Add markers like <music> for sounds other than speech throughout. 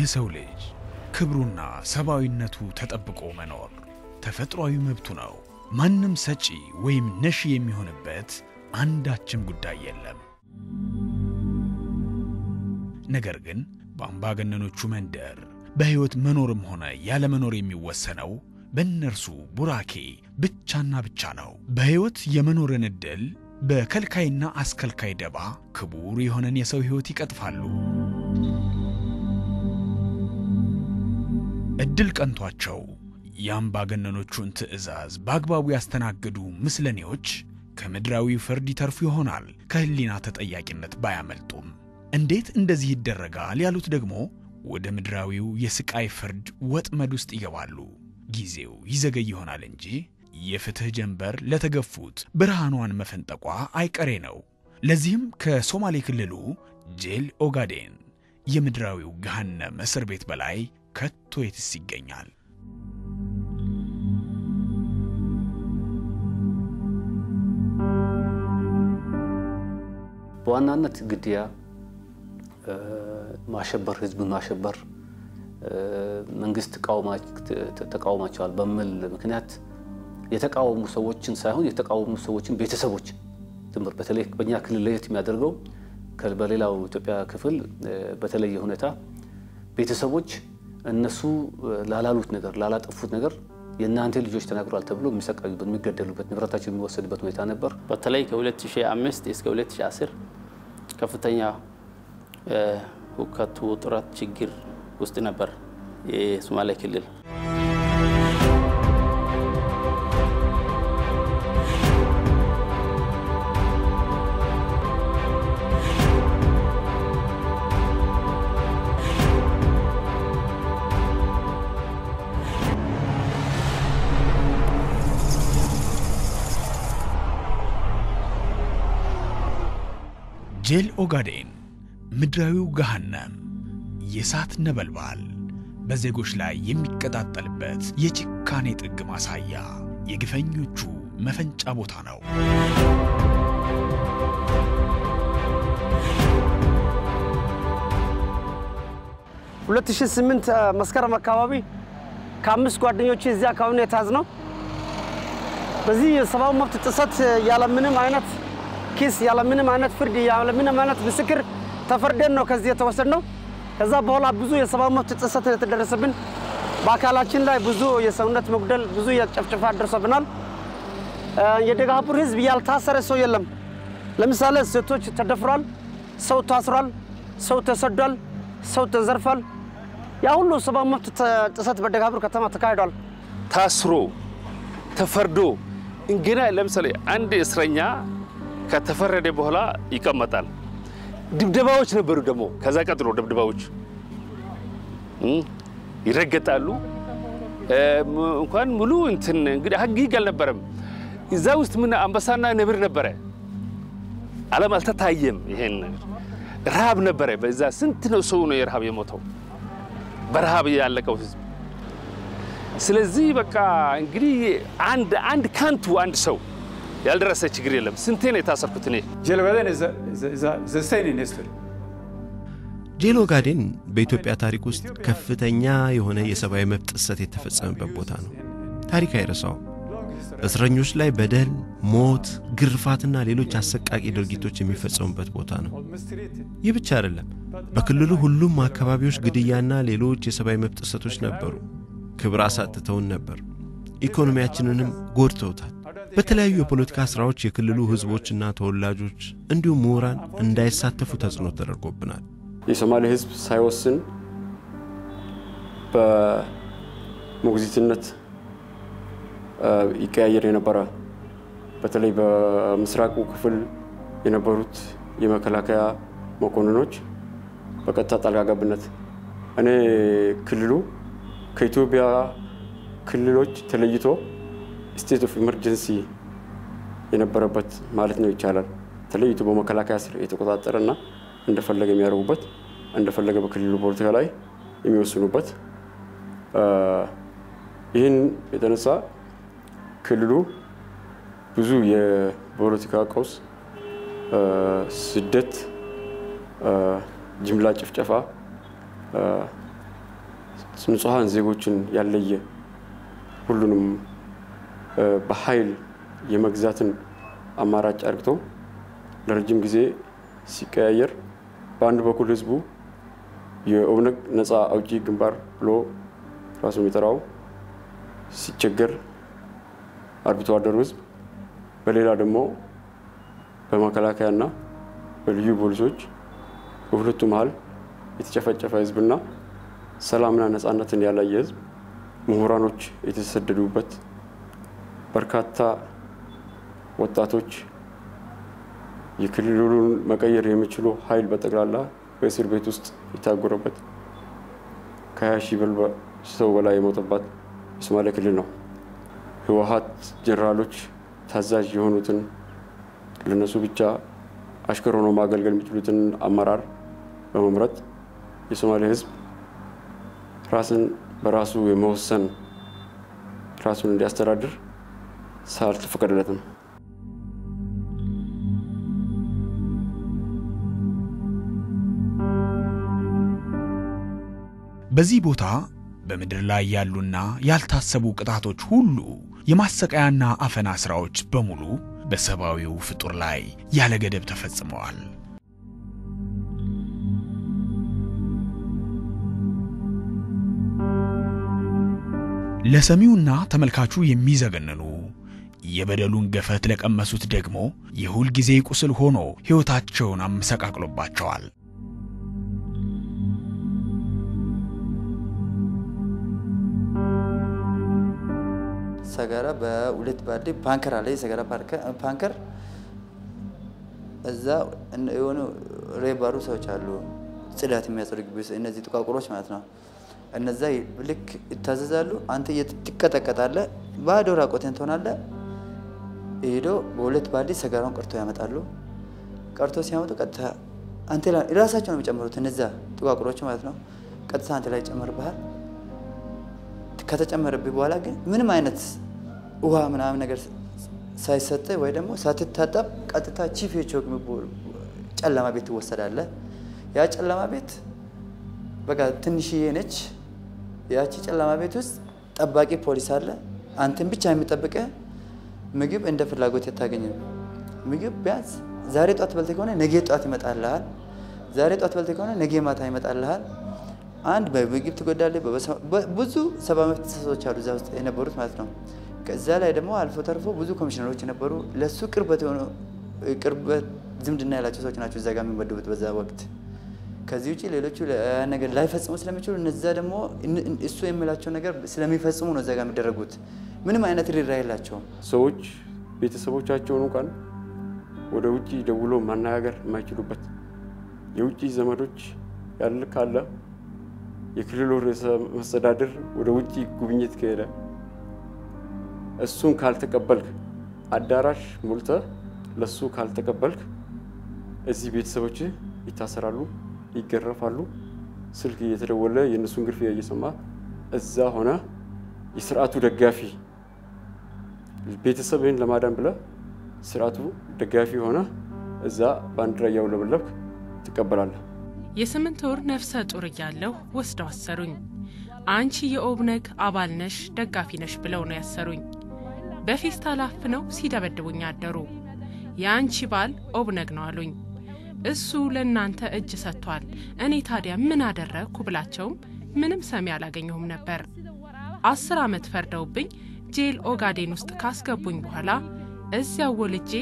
የሰው ልጅ ክብሩና ሰብአዊነቱ ተጠብቆ መኖር ተፈጥሯዊ መብቱ ነው። ማንም ሰጪ ወይም ነሺ የሚሆንበት አንዳችም ጉዳይ የለም። ነገር ግን በአምባገነኖቹ መንደር በሕይወት መኖርም ሆነ ያለመኖር የሚወሰነው በእነርሱ ቡራኬ ብቻና ብቻ ነው። በሕይወት የመኖርን ዕድል በከልካይና አስከልካይ ደባ ክቡር የሆነን የሰው ሕይወት ይቀጥፋሉ። ዕድል ቀንቷቸው የአምባገነኖቹን ትዕዛዝ በአግባቡ ያስተናገዱ ምስለኔዎች ከምድራዊ ፍርድ ይተርፉ ይሆናል ከሕሊና ተጠያቂነት ባያመልጡም። እንዴት እንደዚህ ይደረጋል ያሉት ደግሞ ወደ ምድራዊው የስቃይ ፍርድ ወጥመድ ውስጥ ይገባሉ። ጊዜው ይዘገይ ይሆናል እንጂ የፍትሕ ጀንበር ለተገፉት ብርሃኗን መፈንጠቋ አይቀሬ ነው። ለዚህም ከሶማሌ ክልሉ ጄል ኦጋዴን የምድራዊው ገሃነም እስር ቤት በላይ ከቶ የትስ ይገኛል? በዋናነት ግድያ፣ ማሸበር፣ ህዝብን ማሸበር መንግስት ተቃውማቸዋል በሚል ምክንያት የተቃወሙ ሰዎችን ሳይሆን የተቃወሙ ሰዎችን ቤተሰቦች ትምህርት በተለይ በእኛ ክልል ለየት የሚያደርገው በሌላው ኢትዮጵያ ክፍል በተለየ ሁኔታ ቤተሰቦች እነሱ ላላሉት ነገር ላላጠፉት ነገር የእናንተ ልጆች ተናግሯል ተብሎ የሚሰቃዩበት የሚገደሉበት ንብረታቸው የሚወሰድበት ሁኔታ ነበር። በተለይ ከ2005 እስከ 2010 ከፍተኛ ሁከቱ፣ ውጥረት፣ ችግር ውስጥ ነበር የሶማሌ ክልል። ጄል ኦጋዴን ምድራዊው ገሃነም የእሳት ነበልባል በዜጎች ላይ የሚቀጣጠልበት የጭካኔ ጥግ ማሳያ የግፈኞቹ መፈንጫ ቦታ ነው። ሁለት ሺህ ስምንት መስከረም አካባቢ ከአምስት ጓደኞች እዚህ አካባቢ ነው የተያዝነው። በዚህ የሰብአዊ መብት ጥሰት ያለምንም አይነት ኪስ ያለምንም አይነት ፍርድ ያለምንም አይነት ምስክር ተፈርደን ነው ከዚህ የተወሰድነው። ከዛ በኋላ ብዙ የሰብአዊ መብት ጥሰት የተደረሰብን፣ በአካላችን ላይ ብዙ የሰውነት መጉደል፣ ብዙ የጨፍጨፋ ደርሶብናል። የደጋቡር ህዝብ ያልታሰረ ሰው የለም። ለምሳሌ ሴቶች ተደፍሯል፣ ሰው ታስሯል፣ ሰው ተሰዷል፣ ሰው ተዘርፏል። ያ ሁሉ ሰብአዊ መብት ጥሰት በደጋቡር ከተማ ተካሂዷል። ታስሮ ተፈርዶ እንግና ለምሳሌ አንድ እስረኛ ከተፈረደ በኋላ ይቀመጣል። ድብደባዎች ነበሩ ደግሞ ከዛ ቀጥሎ ድብደባዎች ይረገጣሉ። እንኳን ሙሉ እንትን እንግዲህ ህግ አልነበረም። እዛ ውስጥ ምን አንበሳና ነብር ነበረ። ዓለም አልተታየም። ይሄን ረሃብ ነበረ። በዛ ስንት ነው ሰው ነው የረሃብ የሞተው በረሃብ ያለቀው ህዝብ። ስለዚህ በቃ እንግዲህ አንድ አንድ ካንቱ አንድ ሰው ያልደረሰ ችግር የለም። ስንቴ ነው የታሰርኩት እኔ። ጄል ኦጋዴን በኢትዮጵያ ታሪክ ውስጥ ከፍተኛ የሆነ የሰብአዊ መብት ጥሰት የተፈጸመበት ቦታ ነው። ታሪክ አይረሳውም። እስረኞች ላይ በደል፣ ሞት፣ ግርፋትና ሌሎች አሰቃቂ ድርጊቶች የሚፈጸሙበት ቦታ ነው። ይህ ብቻ አይደለም። በክልሉ ሁሉም አካባቢዎች ግድያና ሌሎች የሰብአዊ መብት ጥሰቶች ነበሩ። ክብር አሳጥተውን ነበር። ኢኮኖሚያችንንም ጎድተውታል። በተለያዩ የፖለቲካ ሥራዎች የክልሉ ሕዝቦችና ተወላጆች እንዲሁም ምሁራን እንዳይሳተፉ ተጽዕኖ ተደርጎብናል። የሶማሌ ሕዝብ ሳይወስን በሞግዚትነት ይቀያየር የነበረ በተለይ በምስራቁ ክፍል የነበሩት የመከላከያ መኮንኖች በቀጥታ ጣልቃ ገብነት እኔ ክልሉ ከኢትዮጵያ ክልሎች ተለይቶ state of emergency የነበረበት ማለት ነው ይቻላል። ተለይቶ በመከላከያ ስር የተቆጣጠረ እና እንደፈለገ የሚያደርጉበት እንደፈለገ በክልሉ ፖለቲካ ላይ የሚወስኑበት ይህን የተነሳ ክልሉ ብዙ የፖለቲካ ቀውስ፣ ስደት፣ ጅምላ ጭፍጨፋ ንጹሐን ዜጎችን ያለየ ሁሉንም በኃይል የመግዛትን አማራጭ አርግቶ ለረጅም ጊዜ ሲቀያየር በአንድ በኩል ህዝቡ የኦብነግ ነፃ አውጪ ግንባር ብሎ ራሱ የሚጠራው ሲቸገር አርብቶ አደሩ ህዝብ፣ በሌላ ደግሞ በመከላከያና በልዩ ፖሊሶች በሁለቱ መሀል የተጨፈጨፈ ህዝብና ሰላምና ነፃነትን ያላየ ህዝብ፣ ምሁራኖች የተሰደዱበት በርካታ ወጣቶች የክልሉን መቀየር የሚችሉ ኃይል በጠቅላላ በእስር ቤት ውስጥ የታጎረበት ከ20 ሺህ ሰው በላይ የሞተባት የሶማሌ ክልል ነው። ህወሀት ጀነራሎች ታዛዥ የሆኑትን ለነሱ ብቻ አሽከር ሆኖ ማገልገል የሚችሉትን አመራር በመምረጥ የሶማሌ ህዝብ ራስን በራሱ የመወሰን ራሱን እንዲያስተዳድር ሳልተፈቀደለትም። በዚህ ቦታ በምድር ላይ ያሉና ያልታሰቡ ቅጣቶች ሁሉ የማሰቃያና አፈና ሥራዎች በሙሉ በሰብአዊው ፍጡር ላይ ያለ ገደብ ተፈጽመዋል። ለሰሚውና ተመልካቹ የሚዘገንኑ የበደሉን ገፈት ለቀመሱት ደግሞ የሁል ጊዜ ቁስል ሆኖ ሕይወታቸውን አመሰቃቅሎባቸዋል። ሰገራ በሁለት ባልዲ ፓንከር አለ። የሰገራ ፓንከር እዛ የሆኑ ሬባሩ ሰዎች አሉ፣ ጽዳት የሚያጸዱ ግቢ ውስጥ እነዚህ ጥቋቁሮች ማለት ነው። እነዛ ልክ ይታዘዛሉ። አንተ ትቀጠቀጣለህ፣ ባዶ ራቆቴን ትሆናለህ። ሄዶ በሁለት ባልዲ ሰገራውን ቀርቶ ያመጣሉ። ቀርቶ ሲያመጡ ቀጥታ አንተ ላይ ራሳቸው ነው የሚጨምሩት፣ እነዛ ጥቋቁሮች ማለት ነው። ቀጥታ አንተ ላይ ይጨመርብሃል። ከተጨመረብህ በኋላ ግን ምንም አይነት ውሃ ምናምን ነገር ሳይሰጥ ወይ ደግሞ ሳትታጠብ ቀጥታ ቺፍ ቾክ ጨለማ ቤት ትወሰዳለህ። ያ ጨለማ ቤት በቃ ትንሽዬ ነች። ያቺ ጨለማ ቤት ውስጥ ጠባቂ ፖሊስ አለ። አንተን ብቻ የሚጠብቅህ ምግብ እንደ ፍላጎት የታገኝም ምግብ ቢያንስ ዛሬ ጧት በልተህ ከሆነ ነገ ጧት ይመጣልሃል። ዛሬ ጧት በልተህ ከሆነ ነገ ማታ ይመጣልሃል። አንድ በምግብ ትጎዳለህ። ብዙ ሰብአዊ መብት ጥሰቶች አሉ እዛ ውስጥ የነበሩት ማለት ነው። ከዛ ላይ ደግሞ አልፎ ተርፎ ብዙ ኮሚሽነሮች ነበሩ። ለእሱ ቅርበት የሆኑ ቅርበት ዝምድና ያላቸው ሰዎች ናቸው እዛ ጋር የሚመደቡት በዛ ወቅት። ከዚህ ውጭ ሌሎቹ ነገር ላይፈጽሙ ስለሚችሉ እነዛ ደግሞ እሱ የሚላቸው ነገር ስለሚፈጽሙ ነው እዛ የሚደረጉት። ምንም አይነት ሪራ የላቸውም። ሰዎች ቤተሰቦቻቸውን እንኳን ወደ ውጭ ደውሎ ማነጋገር የማይችሉበት የውጭ ዘመዶች ያለ ካለ የክልሉ ርዕሰ መስተዳድር ወደ ውጭ ጉብኝት ከሄደ እሱን ካልተቀበልክ አዳራሽ ሞልተህ ለሱ ካልተቀበልክ እዚህ ቤተሰቦች ይታሰራሉ፣ ይገረፋሉ። ስልክ እየተደወለ የእነሱን ግርፊያ እየሰማ እዛ ሆነ የስርዓቱ ደጋፊ ቤተሰብህን ለማዳን ብለህ ስርዓቱ ደጋፊ ሆነ እዛ ባንዲራ እያውለበለብክ ትቀበላለህ። የስምንት ወር ነፍሰ ጡር እያለሁ ወስደው አሰሩኝ። አንቺ የኦብነግ አባል ነሽ ደጋፊ ነሽ ብለው ነው ያሰሩኝ። በፌስታል አፍነው ሲደበድቡኝ አደሩ። የአንቺ ባል ኦብነግ ነው አሉኝ። እሱ ለእናንተ እጅ ሰጥቷል፣ እኔ ታዲያ ምን አደረግኩ ብላቸውም ምንም ሰሚ አላገኘሁም ነበር። አስር ዓመት ፈርደውብኝ Jail ኦጋዴን ውስጥ ካስገቡኝ በኋላ እዚያው ወልጄ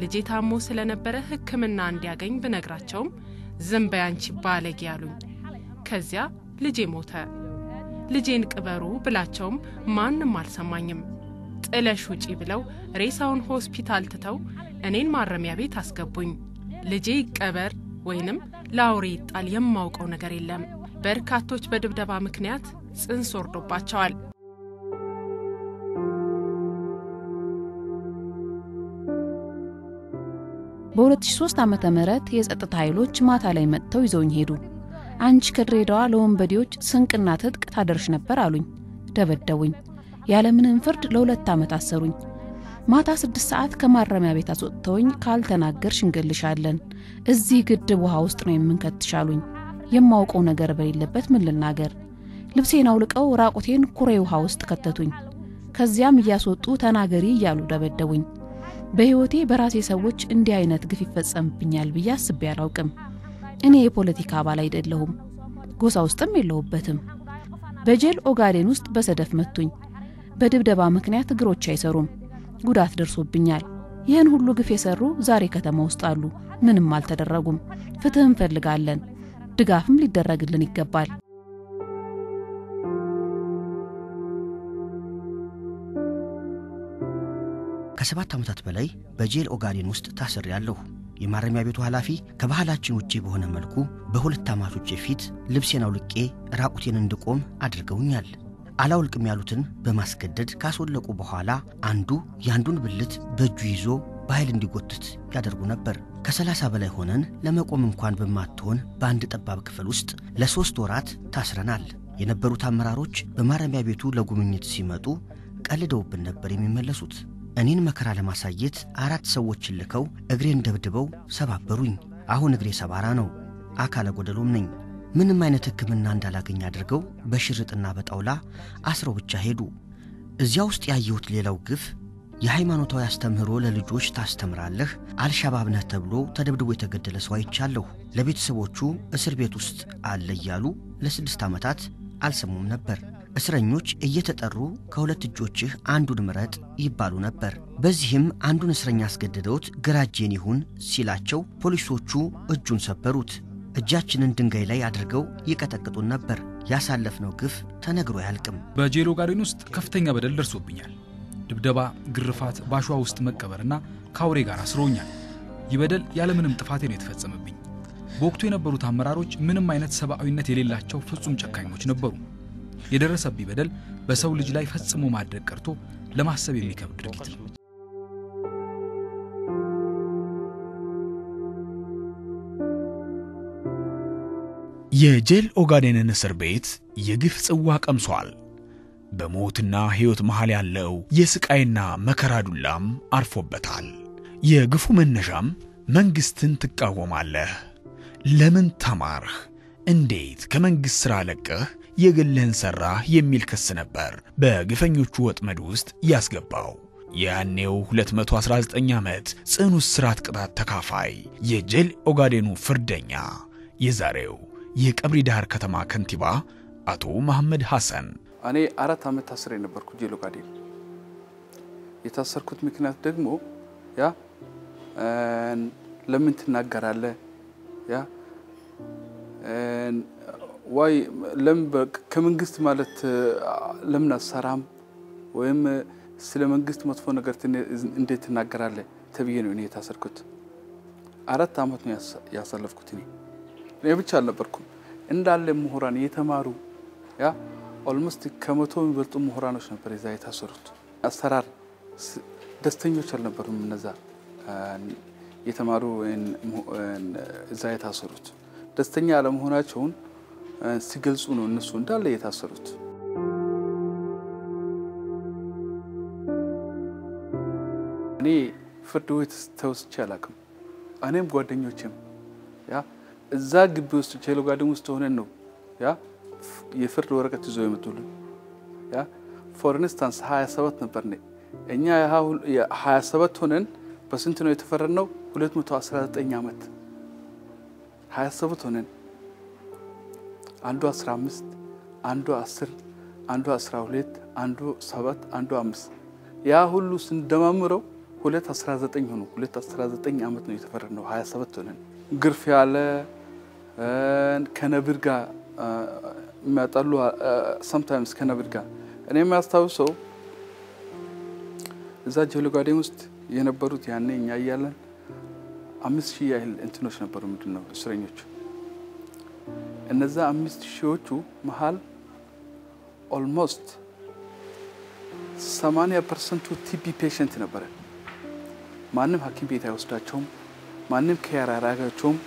ልጄ ታሞ ስለነበረ ሕክምና እንዲያገኝ ብነግራቸውም ዝም በይ አንቺ ባለጌ አሉኝ። ከዚያ ልጄ ሞተ። ልጄን ቅበሩ ብላቸውም ማንም አልሰማኝም። ጥለሽ ውጪ ብለው ሬሳውን ሆስፒታል ትተው እኔን ማረሚያ ቤት አስገቡኝ። ልጄ ይቀበር ወይንም ለአውሬ ይጣል የማውቀው ነገር የለም። በርካቶች በድብደባ ምክንያት ጽንስ ወርዶባቸዋል። በ2003 ዓመተ ምህረት የጸጥታ ኃይሎች ማታ ላይ መጥተው ይዘውኝ ሄዱ። አንቺ ከድሬዳዋ ለወንበዴዎች ስንቅና ትጥቅ ታደርሽ ነበር አሉኝ። ደበደቡኝ። ያለምንም ፍርድ ለሁለት ዓመት አሰሩኝ። ማታ ስድስት ሰዓት ከማረሚያ ቤት አስወጥተውኝ ካልተናገርሽ እንገልሻለን፣ እዚህ ግድብ ውሃ ውስጥ ነው የምንከትሽ አሉኝ። የማውቀው ነገር በሌለበት ምን ልናገር? ልብሴን አውልቀው ራቁቴን ኩሬ ውሃ ውስጥ ከተቱኝ። ከዚያም እያስወጡ ተናገሪ እያሉ ደበደቡኝ። በሕይወቴ በራሴ ሰዎች እንዲህ አይነት ግፍ ይፈጸምብኛል ብዬ አስቤ አላውቅም። እኔ የፖለቲካ አባል አይደለሁም፣ ጎሳ ውስጥም የለሁበትም። በጀል ኦጋዴን ውስጥ በሰደፍ መቱኝ። በድብደባ ምክንያት እግሮች አይሰሩም። ጉዳት ደርሶብኛል። ይህን ሁሉ ግፍ የሰሩ ዛሬ ከተማ ውስጥ አሉ። ምንም አልተደረጉም። ፍትህ እንፈልጋለን። ድጋፍም ሊደረግልን ይገባል። ከሰባት ዓመታት በላይ በጄል ኦጋዴን ውስጥ ታስሬያለሁ። የማረሚያ ቤቱ ኃላፊ ከባህላችን ውጪ በሆነ መልኩ በሁለት አማቾቼ ፊት ልብሴን አውልቄ ራቁቴን እንድቆም አድርገውኛል። አላውልቅም ያሉትን በማስገደድ ካስወለቁ በኋላ አንዱ የአንዱን ብልት በእጁ ይዞ በኃይል እንዲጎትት ያደርጉ ነበር። ከሰላሳ በላይ ሆነን ለመቆም እንኳን በማትሆን በአንድ ጠባብ ክፍል ውስጥ ለሦስት ወራት ታስረናል። የነበሩት አመራሮች በማረሚያ ቤቱ ለጉብኝት ሲመጡ ቀልደውብን ነበር የሚመለሱት። እኔን መከራ ለማሳየት አራት ሰዎችን ልከው እግሬን ደብድበው ሰባበሩኝ። አሁን እግሬ ሰባራ ነው፣ አካለ ጎደሎም ነኝ። ምንም አይነት ሕክምና እንዳላገኝ አድርገው በሽርጥና በጣውላ አስረው ብቻ ሄዱ። እዚያ ውስጥ ያየሁት ሌላው ግፍ የሃይማኖታዊ አስተምህሮ ለልጆች ታስተምራለህ፣ አልሻባብ ነህ ተብሎ ተደብድቦ የተገደለ ሰው አይቻለሁ። ለቤተሰቦቹ እስር ቤት ውስጥ አለ እያሉ ለስድስት ዓመታት አልሰሙም ነበር። እስረኞች እየተጠሩ ከሁለት እጆችህ አንዱን ምረጥ ይባሉ ነበር። በዚህም አንዱን እስረኛ አስገድደውት ግራ እጄን ይሁን ሲላቸው ፖሊሶቹ እጁን ሰበሩት። እጃችንን ድንጋይ ላይ አድርገው ይቀጠቅጡን ነበር። ያሳለፍነው ግፍ ተነግሮ አያልቅም። በጄል ኦጋዴን ውስጥ ከፍተኛ በደል ደርሶብኛል። ድብደባ፣ ግርፋት፣ በአሸዋ ውስጥ መቀበርና ከአውሬ ጋር አስሮኛል። ይህ በደል ያለምንም ጥፋቴ ነው የተፈጸመብኝ። በወቅቱ የነበሩት አመራሮች ምንም አይነት ሰብአዊነት የሌላቸው ፍጹም ጨካኞች ነበሩ። የደረሰብኝ በደል በሰው ልጅ ላይ ፈጽሞ ማድረግ ቀርቶ ለማሰብ የሚከብድ ድርጊት ነው። የጄል ኦጋዴንን እስር ቤት የግፍ ጽዋ ቀምሷል። በሞትና ሕይወት መሃል ያለው የስቃይና መከራ ዱላም አርፎበታል። የግፉ መነሻም መንግሥትን ትቃወማለህ፣ ለምን ተማርህ፣ እንዴት ከመንግሥት ሥራ ለቀህ የግልህን ሠራህ የሚል ክስ ነበር በግፈኞቹ ወጥመድ ውስጥ ያስገባው። ያኔው 219 ዓመት ጽኑ እስራት ቅጣት ተካፋይ የጄል ኦጋዴኑ ፍርደኛ የዛሬው የቀብሪ ዳህር ከተማ ከንቲባ አቶ መሐመድ ሐሰን እኔ አራት ዓመት ታስሬ ነበርኩ Jail ኦጋዴን። የታሰርኩት ምክንያት ደግሞ ያ ለምን ትናገራለህ ያ ዋይ ለምን ከመንግስት ማለት ለምን አሰራም ወይም ስለ መንግስት መጥፎ ነገር እንዴት ትናገራለህ ተብዬ ነው እኔ የታሰርኩት። አራት ዓመት ነው ያሳለፍኩት። እኔ እኔ ብቻ አልነበርኩም እንዳለ ምሁራን የተማሩ ያ almost ከመቶ የሚበልጡ ምሁራኖች ነበር የዛ የታሰሩት። አሰራር ደስተኞች አልነበሩም እነዛ የተማሩ እዛ የታሰሩት ደስተኛ አለመሆናቸውን ሲገልጹ ነው እነሱ እንዳለ የታሰሩት። እኔ ፍርድ ቤት ተወስቼ አላውቅም። እኔም ጓደኞችም ያ እዛ ግቢ ውስጥ Jail ኦጋዴን ውስጥ ሆነን ነው ያ የፍርድ ወረቀት ይዞ የመጡልን። ያ for instance 27 ነበር ነ እኛ 27 ሆነን በስንት ነው የተፈረድነው? 219 ዓመት 27 ሆነን አንዱ 15 አንዱ 10 አንዱ 12 አንዱ 7 አንዱ 5 ያ ሁሉ ስንደማምረው ሁለት 19 ሆኑ። ሁለት 19 ዓመት ነው የተፈረድነው 27 ሆነን ግርፍ ያለ ከነብር ጋር የሚያጣሉ ሰምታይምስ ከነብር ጋር እኔ የሚያስታውሰው እዛ ጄል ኦጋዴን ውስጥ የነበሩት ያኔ እኛ እያለን አምስት ሺህ ያህል እንትኖች ነበሩ። ምንድን ነው እስረኞቹ እነዛ አምስት ሺዎቹ መሀል almost 80 percent ቱ TB patient ነበረ። ማንም ሐኪም ቤት አይወስዳቸውም። ማንም care አያደርጋቸውም።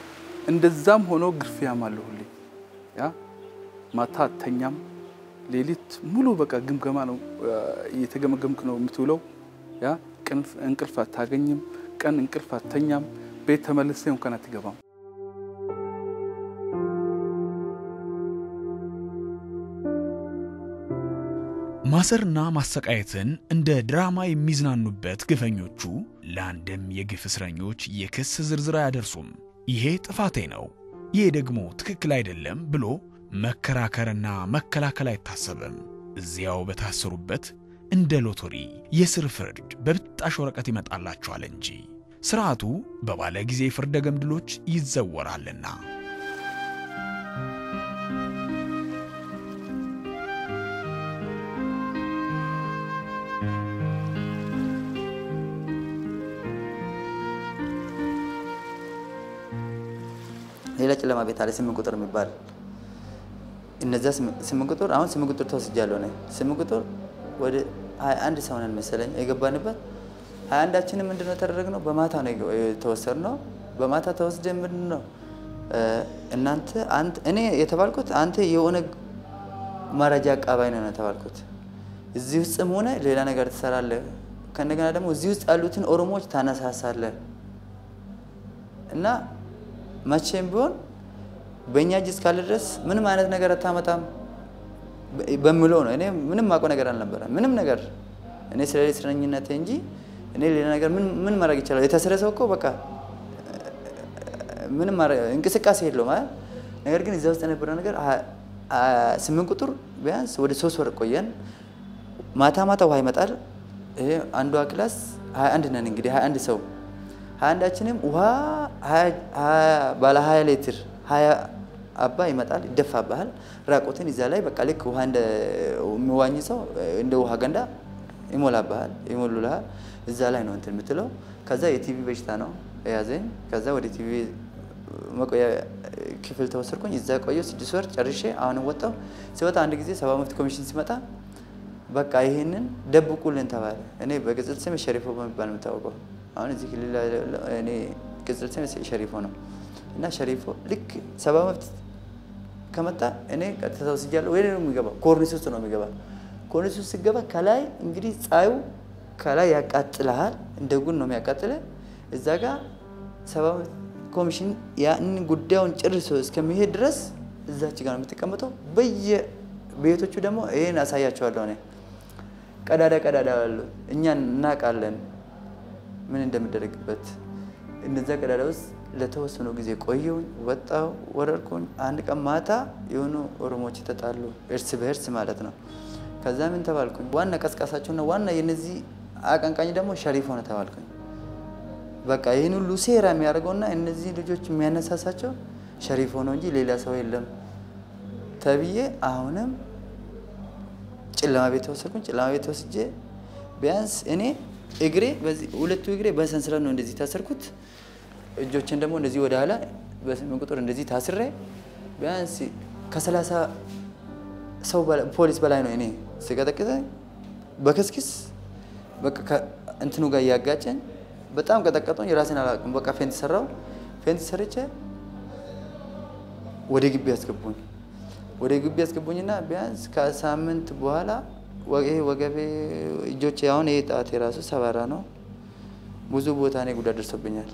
እንደዛም ሆኖ ግርፊያም አለ ሁሌ ያ ማታ አተኛም። ሌሊት ሙሉ በቃ ግምገማ ነው እየተገመገምክ ነው የምትውለው። ያ እንቅልፍ አታገኝም። ቀን እንቅልፍ አተኛም። ቤት ተመልሰ እንኳን አትገባም። ማሰርና ማሰቃየትን እንደ ድራማ የሚዝናኑበት ግፈኞቹ ለአንድም የግፍ እስረኞች የክስ ዝርዝር አያደርሱም። ይሄ ጥፋቴ ነው፣ ይሄ ደግሞ ትክክል አይደለም ብሎ መከራከርና መከላከል አይታሰብም። እዚያው በታሰሩበት እንደ ሎተሪ የስር ፍርድ በብጣሽ ወረቀት ይመጣላቸዋል እንጂ ስርዓቱ በባለ ጊዜ ፍርደ ገምድሎች ይዘወራልና። ሌላ ጨለማ ቤት አለ ስምንት ቁጥር የሚባል። እነዚያ ስምንት ቁጥር አሁን ስምንት ቁጥር ተወስጃለሁ እኔ። ስምንት ቁጥር ወደ ሀያ አንድ ሰው ነን መሰለኝ የገባንበት። ሀያ አንዳችንም ምንድን ነው የተደረግነው? በማታ ነው የተወሰድነው። በማታ ተወስደን ምንድን ነው እናንተ እኔ የተባልኩት አንተ የኦነግ መረጃ አቃባይ ነው የተባልኩት። እዚህ ውስጥም ሆነ ሌላ ነገር ትሰራለህ። ከእንደገና ደግሞ እዚህ ውስጥ ያሉትን ኦሮሞዎች ታነሳሳለህ። እና መቼም ቢሆን በእኛ እጅ እስካለ ድረስ ምንም አይነት ነገር አታመጣም በምለው ነው። እኔ ምንም ማውቀው ነገር አልነበረ ምንም ነገር እኔ ስለ እስረኝነቴ እንጂ እኔ ሌላ ነገር ምን ማድረግ ይቻላል? የታሰረ ሰው እኮ በቃ ምንም እንቅስቃሴ የለውም ማለት ነገር ግን እዛ ውስጥ የነበረው ነገር ስምንት ቁጥር ቢያንስ ወደ ሶስት ወር ቆየን። ማታ ማታ ውሃ ይመጣል። አንዷ class ሀያ አንድ ነን እንግዲህ ሀያ አንድ ሰው አንዳችንም ውሃ ባለ ሀያ ሌትር ሀያ አባ ይመጣል ይደፋብሃል። ራቆትን እዛ ላይ በቃ ልክ ውሃ የሚዋኝ ሰው እንደ ውሃ ገንዳ ይሞላብሃል ይሞሉልሃል። እዛ ላይ ነው እንትን የምትለው። ከዛ የቲቪ በሽታ ነው የያዘኝ። ከዛ ወደ ቲቪ መቆያ ክፍል ተወሰድኩኝ። እዛ ቆየሁ ስድስት ወር ጨርሼ አሁንም ወጣሁ። ሲወጣ አንድ ጊዜ ሰብአዊ መብት ኮሚሽን ሲመጣ በቃ ይሄንን ደብቁልን ተባለ። እኔ በቅጽል ስም ሸሪፎ በሚባል የምታወቀው አሁን እዚህ ክልል እኔ ቅጽል ስም ሸሪፎ ነው እና ሸሪፎ ልክ ሰብአዊ መብት ከመጣ እኔ ቀጥታ ወስጃለሁ። ወይ ነው የሚገባው ኮርኒስ ውስጥ ነው የሚገባ። ኮርኒስ ውስጥ ሲገባ ከላይ እንግዲህ ፀሐዩ ከላይ ያቃጥልሃል፣ እንደ ጉን ነው የሚያቃጥለ። እዛ ሰብአዊ መብት ኮሚሽን ያንን ጉዳዩን ጨርሶ እስከሚሄድ ድረስ እዛች ጋር ነው የምትቀመጠው። በየቤቶቹ ደግሞ ይሄን አሳያቸዋለሁ እኔ ቀዳዳ ቀዳዳ አሉ። እኛ እናውቃለን ምን እንደምደረግበት። እነዛ ቀዳዳ ውስጥ ለተወሰኑ ጊዜ ቆየሁኝ፣ ወጣሁ፣ ወረድኩኝ። አንድ ቀን ማታ የሆኑ ኦሮሞዎች ተጣሉ፣ እርስ በእርስ ማለት ነው። ከዛ ምን ተባልኩኝ? ዋና ቀስቃሳቸውና ዋና የነዚህ አቀንቃኝ ደግሞ ሸሪፍ ሆነ ተባልኩኝ። በቃ ይህን ሁሉ ሴራ የሚያደርገውና እነዚህ ልጆች የሚያነሳሳቸው ሸሪፍ ሆኖ እንጂ ሌላ ሰው የለም ተብዬ አሁንም ጨለማ ቤት ተወሰድኩኝ። ጨለማ ቤት ተወስጄ ቢያንስ እኔ እግሬ ሁለቱ እግሬ በሰንሰለት ነው እንደዚህ ታሰርኩት። እጆችን ደግሞ እንደዚህ ወደ ኋላ በስምንት ቁጥር እንደዚህ ታስሬ ቢያንስ ከሰላሳ ሰው ፖሊስ በላይ ነው እኔ ሲቀጠቅጠኝ በክስክስ እንትኑ ጋር እያጋጨኝ በጣም ቀጠቀጠኝ። የራሴን አላውቅም። በቃ faint ሰራው። faint ሰርቼ ወደ ግቢ ያስገቡኝ። ወደ ግቢ ያስገቡኝና ቢያንስ ከሳምንት በኋላ ይሄ ወገቤ፣ እጆቼ አሁን ይሄ ጣቴ የራሱ ሰባራ ነው። ብዙ ቦታ እኔ ጉዳት ደርሶብኛል።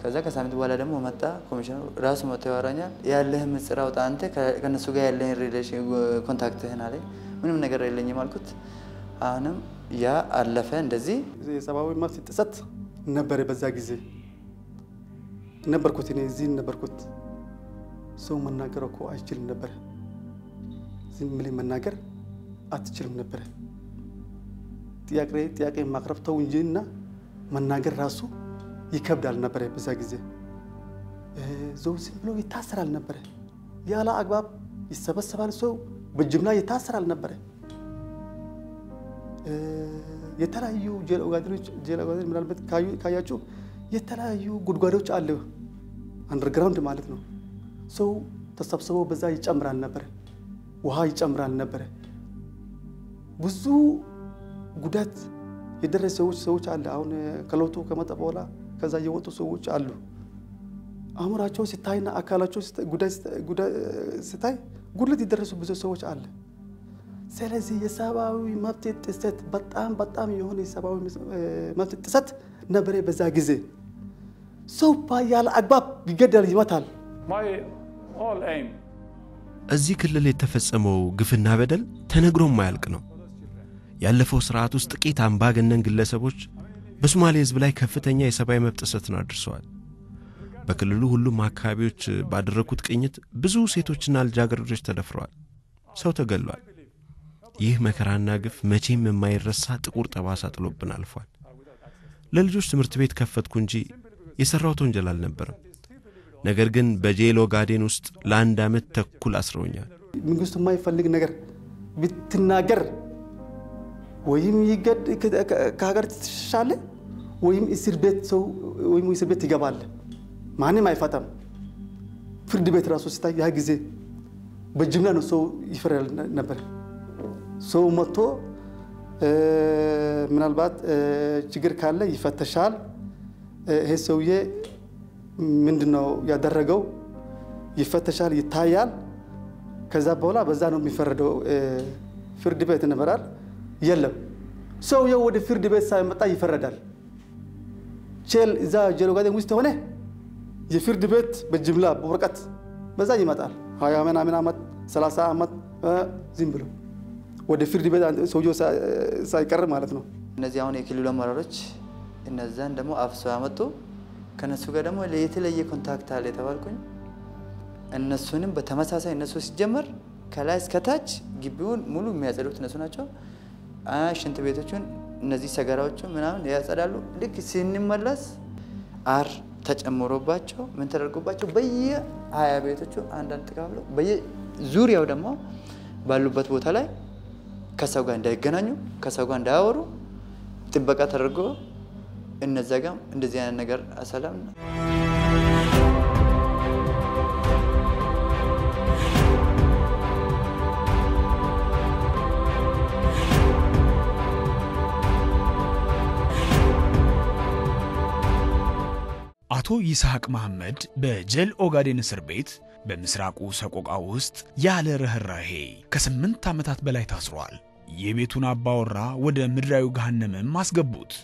ከዛ ከሳምንት በኋላ ደግሞ መጣ ኮሚሽነሩ ራሱ መጥቶ ያወራኛል። ያለህን ምስጢር አውጣ አንተ ከእነሱ ጋር ያለህን relation contact ህን አለኝ። ምንም ነገር የለኝም አልኩት። አሁንም ያ አለፈ። እንደዚህ የሰብአዊ መብት ጥሰት ነበረ። በዛ ጊዜ ነበርኩት እኔ እዚህ ነበርኩት። ሰው መናገር እኮ አይችልም ነበረ። ዝም ብለህ መናገር አትችልም ነበረ። ጥያቄ ጥያቄ ማቅረብ ተው እንጂ እና መናገር ራሱ ይከብዳል ነበረ። በዛ ጊዜ ሰው ዝም ብሎ ይታሰራል ነበረ። ያለ አግባብ ይሰበሰባል። ሰው በጅምላ ይታሰራል ነበረ። የተለያዩ ኦጋዴን ምናልባት ካያችሁ የተለያዩ ጉድጓዶች አለ፣ አንደርግራውንድ ማለት ነው። ሰው ተሰብስበው በዛ ይጨምራል ነበረ፣ ውሃ ይጨምራል ነበረ። ብዙ ጉዳት የደረሰ ሰዎች ሰዎች አለ። አሁን ከለውጡ ከመጣ በኋላ ከዛ የወጡ ሰዎች አሉ። አእምሯቸው ሲታይና አካላቸው ሲታይ ጉድለት የደረሱ ብዙ ሰዎች አለ። ስለዚህ የሰብአዊ መብት ጥሰት በጣም በጣም የሆነ የሰብአዊ መብት ጥሰት ነበረ በዛ ጊዜ። ሰው ያለ አግባብ ይገደል፣ ይመታል። እዚህ ክልል የተፈጸመው ግፍና በደል ተነግሮ የማያልቅ ነው። ያለፈው ስርዓት ውስጥ ጥቂት አምባገነን ግለሰቦች በሶማሌ ሕዝብ ላይ ከፍተኛ የሰብአዊ መብት ጥሰትን አድርሰዋል። በክልሉ ሁሉም አካባቢዎች ባደረግኩት ቅኝት ብዙ ሴቶችና ልጃገረዶች ተደፍረዋል፣ ሰው ተገሏል። ይህ መከራና ግፍ መቼም የማይረሳ ጥቁር ጠባሳ ጥሎብን አልፏል። ለልጆች ትምህርት ቤት ከፈትኩ እንጂ የሠራሁት ወንጀል አልነበረም። ነገር ግን በጄል ኦጋዴን ውስጥ ለአንድ ዓመት ተኩል አስረውኛል። መንግስቱ የማይፈልግ ነገር ብትናገር ወይም ከሀገር ትሻለ ወይም እስር ቤት ሰው ወይም እስር ቤት ይገባል። ማንም አይፈታም። ፍርድ ቤት ራሱ ሲታይ ያ ጊዜ በጅምላ ነው ሰው ይፈራል ነበር። ሰው መጥቶ ምናልባት ችግር ካለ ይፈተሻል። ይሄ ሰውዬ ምንድን ነው ያደረገው? ይፈተሻል፣ ይታያል። ከዛ በኋላ በዛ ነው የሚፈረደው። ፍርድ ቤት ነበራል የለም። ሰውየው ወደ ፍርድ ቤት ሳይመጣ ይፈረዳል። Jail እዛ Jail ኦጋዴን ውስጥ የሆነ የፍርድ ቤት በጅምላ በወረቀት በዛ ይመጣል። ሀያ ምናምን ዓመት ሰላሳ ዓመት ዝም ብሎ ወደ ፍርድ ቤት ሰውየው ሳይቀር ማለት ነው። እነዚህ አሁን የክልሉ አመራሮች እነዛን ደግሞ አፍሰው ያመጡ ከነሱ ጋር ደግሞ የተለየ contact አለ የተባልኩኝ እነሱንም በተመሳሳይ እነሱ ሲጀመር ከላይ እስከታች ግቢውን ሙሉ የሚያጸዱት እነሱ ናቸው። ሽንት ቤቶቹን እነዚህ ሰገራዎቹ ምናምን ያጸዳሉ። ልክ ስንመለስ አር ተጨምሮባቸው ምን ተደርጎባቸው በየ ሀያ ቤቶቹ አንዳንድ ተካፍለው በየዙሪያው ደግሞ ባሉበት ቦታ ላይ ከሰው ጋር እንዳይገናኙ ከሰው ጋር እንዳያወሩ ጥበቃ ተደርጎ እነዛ ጋር እንደዚህ አይነት ነገር አሰላም ነው። አቶ ይስሐቅ መሐመድ በጀል ኦጋዴን እስር ቤት በምስራቁ ሰቆቃ ውስጥ ያለ ርኅራሄ ከስምንት ዓመታት በላይ ታስሯል። የቤቱን አባወራ ወደ ምድራዊ ገሃነምም አስገቡት።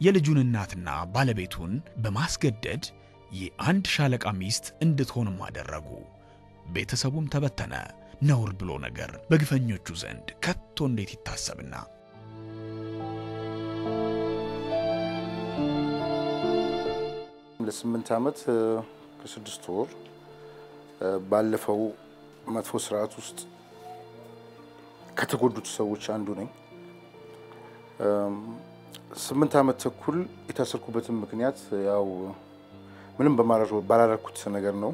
የልጁን እናትና ባለቤቱን በማስገደድ የአንድ ሻለቃ ሚስት እንድትሆንም አደረጉ። ቤተሰቡም ተበተነ። ነውር ብሎ ነገር በግፈኞቹ ዘንድ ከቶ እንዴት ይታሰብና ለስምንት ዓመት ከስድስት ወር ባለፈው መጥፎ ስርዓት ውስጥ ከተጎዱት ሰዎች አንዱ ነኝ። ስምንት ዓመት ተኩል የታሰርኩበትን ምክንያት ያው ምንም ባላረኩት ነገር ነው።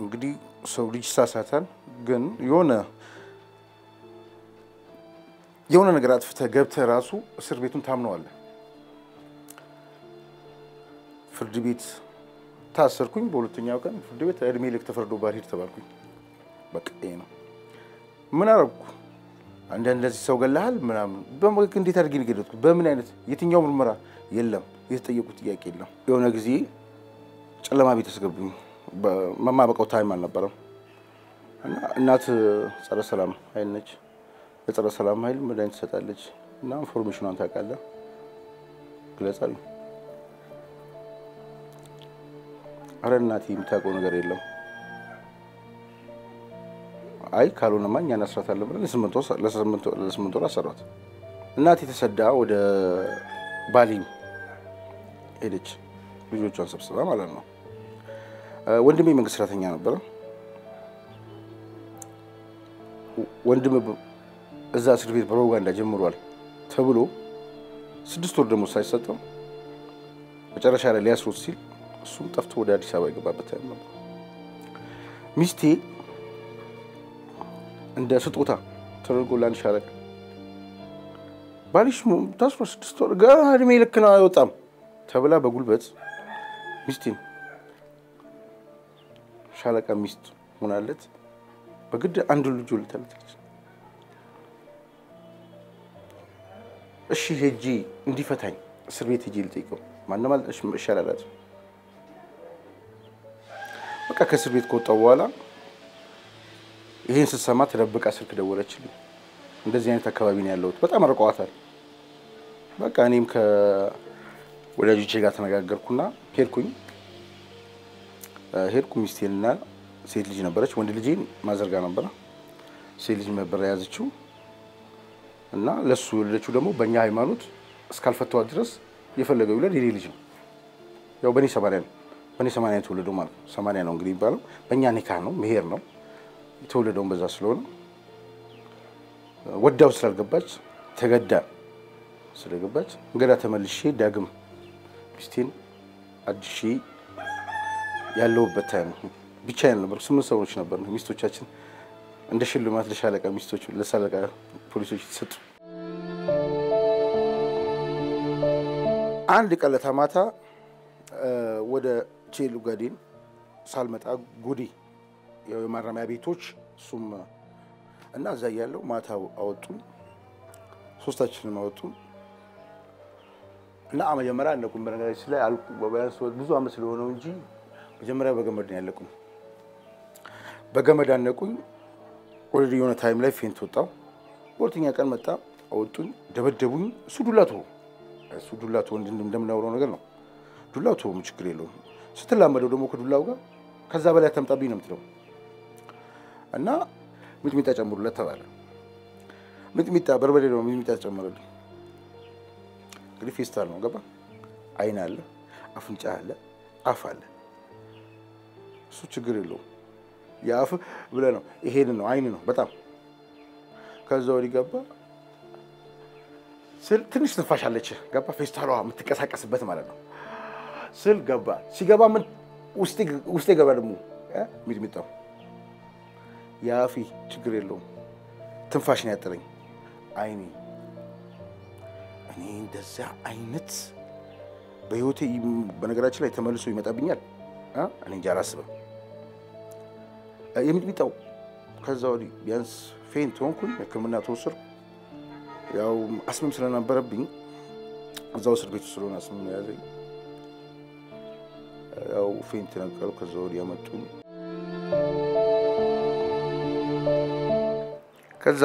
እንግዲህ ሰው ልጅ ይሳሳታል፣ ግን የሆነ የሆነ ነገር አጥፍተህ ገብተህ ራሱ እስር ቤቱን ታምነዋለህ። ፍርድ ቤት ታሰርኩኝ። በሁለተኛው ቀን ፍርድ ቤት እድሜ ልክ ተፈርዶብሃል ሂድ ተባልኩኝ። በቃ ይሄ ነው። ምን አረግኩ? አንድ እንደዚህ ሰው ገለሃል ምናምን። እንዴት አድርጌ ነው የገደልኩት? በምን አይነት የትኛው ምርመራ የለም። የተጠየቁት ጥያቄ የለም። የሆነ ጊዜ ጨለማ ቤት አስገቡኝ። መማበቀው ታይም አልነበረም እና እናት ጸረ ሰላም ኃይል ነች። ለጸረ ሰላም ኃይል መድኃኒት ትሰጣለች እና information ኗን ታውቃለህ፣ ግለጽ አረ እናቴ የምታውቀው ነገር የለም። አይ ካልሆነማ እኛ እናስራታለን ብለን ለስምንት ወር አሰሯት። እናቴ ተሰዳ ወደ ባሊም ሄደች፣ ልጆቿን ሰብስባ ማለት ነው። ወንድሜ መንግስት ሰራተኛ ነበረ። ወንድም እዛ እስር ቤት ፕሮፓጋንዳ ጀምሯል ተብሎ ስድስት ወር ደግሞ ሳይሰጠው መጨረሻ ላይ ሊያስሩት ሲል እሱም ጠፍቶ ወደ አዲስ አበባ የገባበት ታይም ነበር። ሚስቴ እንደ ስጦታ ተደርጎ ለአንድ ሻለቃ ባልሽ ታስሮ ስድስት ወር ገና እድሜ ልክ ነው አይወጣም ተብላ በጉልበት ሚስቴን ሻለቃ ሚስት ሆናለት በግድ አንድ ልጅ ወልዳለች። እሺ ሄጄ እንዲፈታኝ እስር ቤት ሄጄ ልጠይቀው ማንም እሺ አላላትም። በቃ ከእስር ቤት ከወጣሁ በኋላ ይሄን ስትሰማ ተደብቃ ስልክ ደወለችልኝ። እንደዚህ አይነት አካባቢ ነው ያለሁት፣ በጣም አርቀዋታል። በቃ እኔም ከወዳጆቼ ጋር ተነጋገርኩና ሄድኩኝ። ሄድኩ ሚስቴንና ሴት ልጅ ነበረች። ወንድ ልጄን ማዘርጋ ነበረ። ሴት ልጅ ነበር የያዘችው። እና ለሱ የወለደችው ደግሞ በእኛ ሃይማኖት እስካልፈተዋት ድረስ የፈለገው ይውለድ የኔ ልጅ ነው። ያው በእኔ ሰማንያ ነው በእኔ ሰማንያ የተወለደው ማለት ነው። ሰማንያ ነው እንግዲህ የሚባለው በእኛ ኒካህ ነው መሄር ነው የተወለደውን በዛ ስለሆነ ወዳው ስላልገባች ተገዳ ስለገባች እንገዳ ተመልሼ ዳግም ሚስቴን አድሼ ያለሁበት ታይም ብቻዬን ነበር። ስምንት ሰዎች ነበር ሚስቶቻችን እንደ ሽልማት ለሻለቃ ሚስቶች ለሻለቃ ፖሊሶች የተሰጡ። አንድ ቀለታ ማታ ወደ ቼሉ ጋዴን ሳልመጣ ያው የማረሚያ ቤቶች እሱም እና እዛ እያለሁ ማታ አወጡን፣ ሶስታችንም አወጡን እና መጀመሪያ አነቁኝ። በነገራችን ላይ ብዙ አመት ስለሆነው እንጂ መጀመሪያ በገመድ ነው ያነቁኝ። በገመድ አነቁኝ። ወደ የሆነ time ላይ faint ወጣው። በሁለተኛ ቀን መጣ፣ አወጡኝ፣ ደበደቡኝ። እሱ ዱላቶ እሱ ዱላቶ እንደምናውረው ነገር ነው። ዱላቶ ችግር የለውም። ስትላመደው ደግሞ ከዱላው ጋር ከዛ በላይ አታምጣብኝ ነው የምትለው እና ሚጥሚጣ ጨምሩለት ተባለ። ሚጥሚጣ በርበሬ ነው ሚጥሚጣ ተጨመረልኝ። እንግዲህ ፌስታል ነው ገባ። አይን አለ፣ አፍንጫ አለ፣ አፍ አለ። እሱ ችግር የለውም። የአፍ ብለህ ነው ይሄን ነው አይን ነው በጣም ከዛ ወዲህ ገባ ትንሽ ትንፋሽ አለች ገባ ፌስታሏ የምትንቀሳቀስበት ማለት ነው ስል ገባ። ሲገባ ምን ውስጤ ገባ ደግሞ? ሚጥሚጣው። የአፊ ችግር የለውም። ትንፋሽ ነው ያጠረኝ። አይኔ እኔ እንደዚያ አይነት በህይወቴ በነገራችን ላይ ተመልሶ ይመጣብኛል። እኔ እንጃ አላስብም። የሚጥሚጣው። ከዛ ወዲህ ቢያንስ faint ሆንኩኝ ህክምና ተወሰድኩ። ያው አስምም ስለነበረብኝ እዛው እስር ቤቱ ስለሆነ አስምም የያዘኝ ያው faint ነገሩ ከዛ ወዲህ ያመጡኝ ከዛ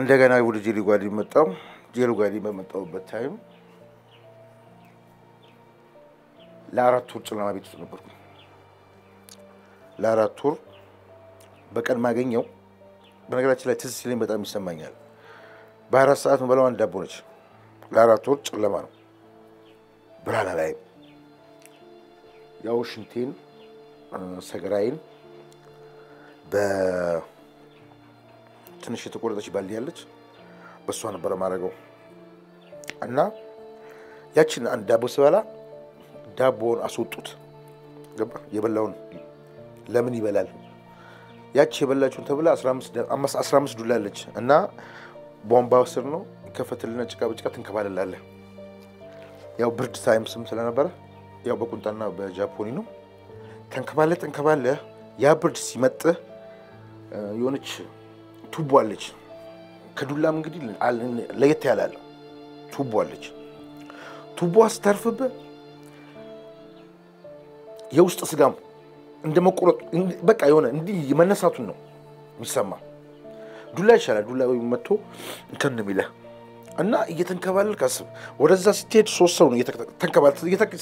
እንደገና ወደ ጄል ኦጋዴን መጣው። ጄል ኦጋዴን በመጣሁበት time ለአራት ወር ጨለማ ቤት ውስጥ ነበርኩ። ለአራት ወር በቀን ማገኘው በነገራችን ላይ ትዝ ሲለኝ በጣም ይሰማኛል። በአራት ሰዓት ምበላው አንድ ዳቦ ነች። ለአራት ወር ጨለማ ነው፣ ብርሃን አላይም። ያው ሽንቴን ሰገራዬን በትንሽ የተቆረጠች ባልዲ ያለች በእሷ ነበረ ማድረገው እና ያችን አንድ ዳቦ ስበላ ዳቦውን አስወጡት። ገባ የበላውን ለምን ይበላል? ያቺ የበላችሁን ተብላ 15 ዱላ አለች እና ቧንቧ ስር ነው ይከፈትልና ጭቃ በጭቃ ትንከባለላለህ። ያው ብርድ ታይምስም ስለነበረ ያው በቁንጣና በጃፖኒ ነው ተንከባለ ተንከባለ ያ ብርድ ሲመጥህ የሆነች ቱቦ አለች። ከዱላም እንግዲህ ለየት ያላለ ቱቦ አለች። ቱቦ ስተርፍብህ የውስጥ ስጋም እንደ መቆረጡ በቃ የሆነ እንዲህ መነሳቱን ነው የሚሰማ። ዱላ ይሻላል። ዱላ መጥቶ እንትን የሚለህ እና እየተንከባለል ካስብ ወደዛ ስትሄድ ሶስት ሰው ነው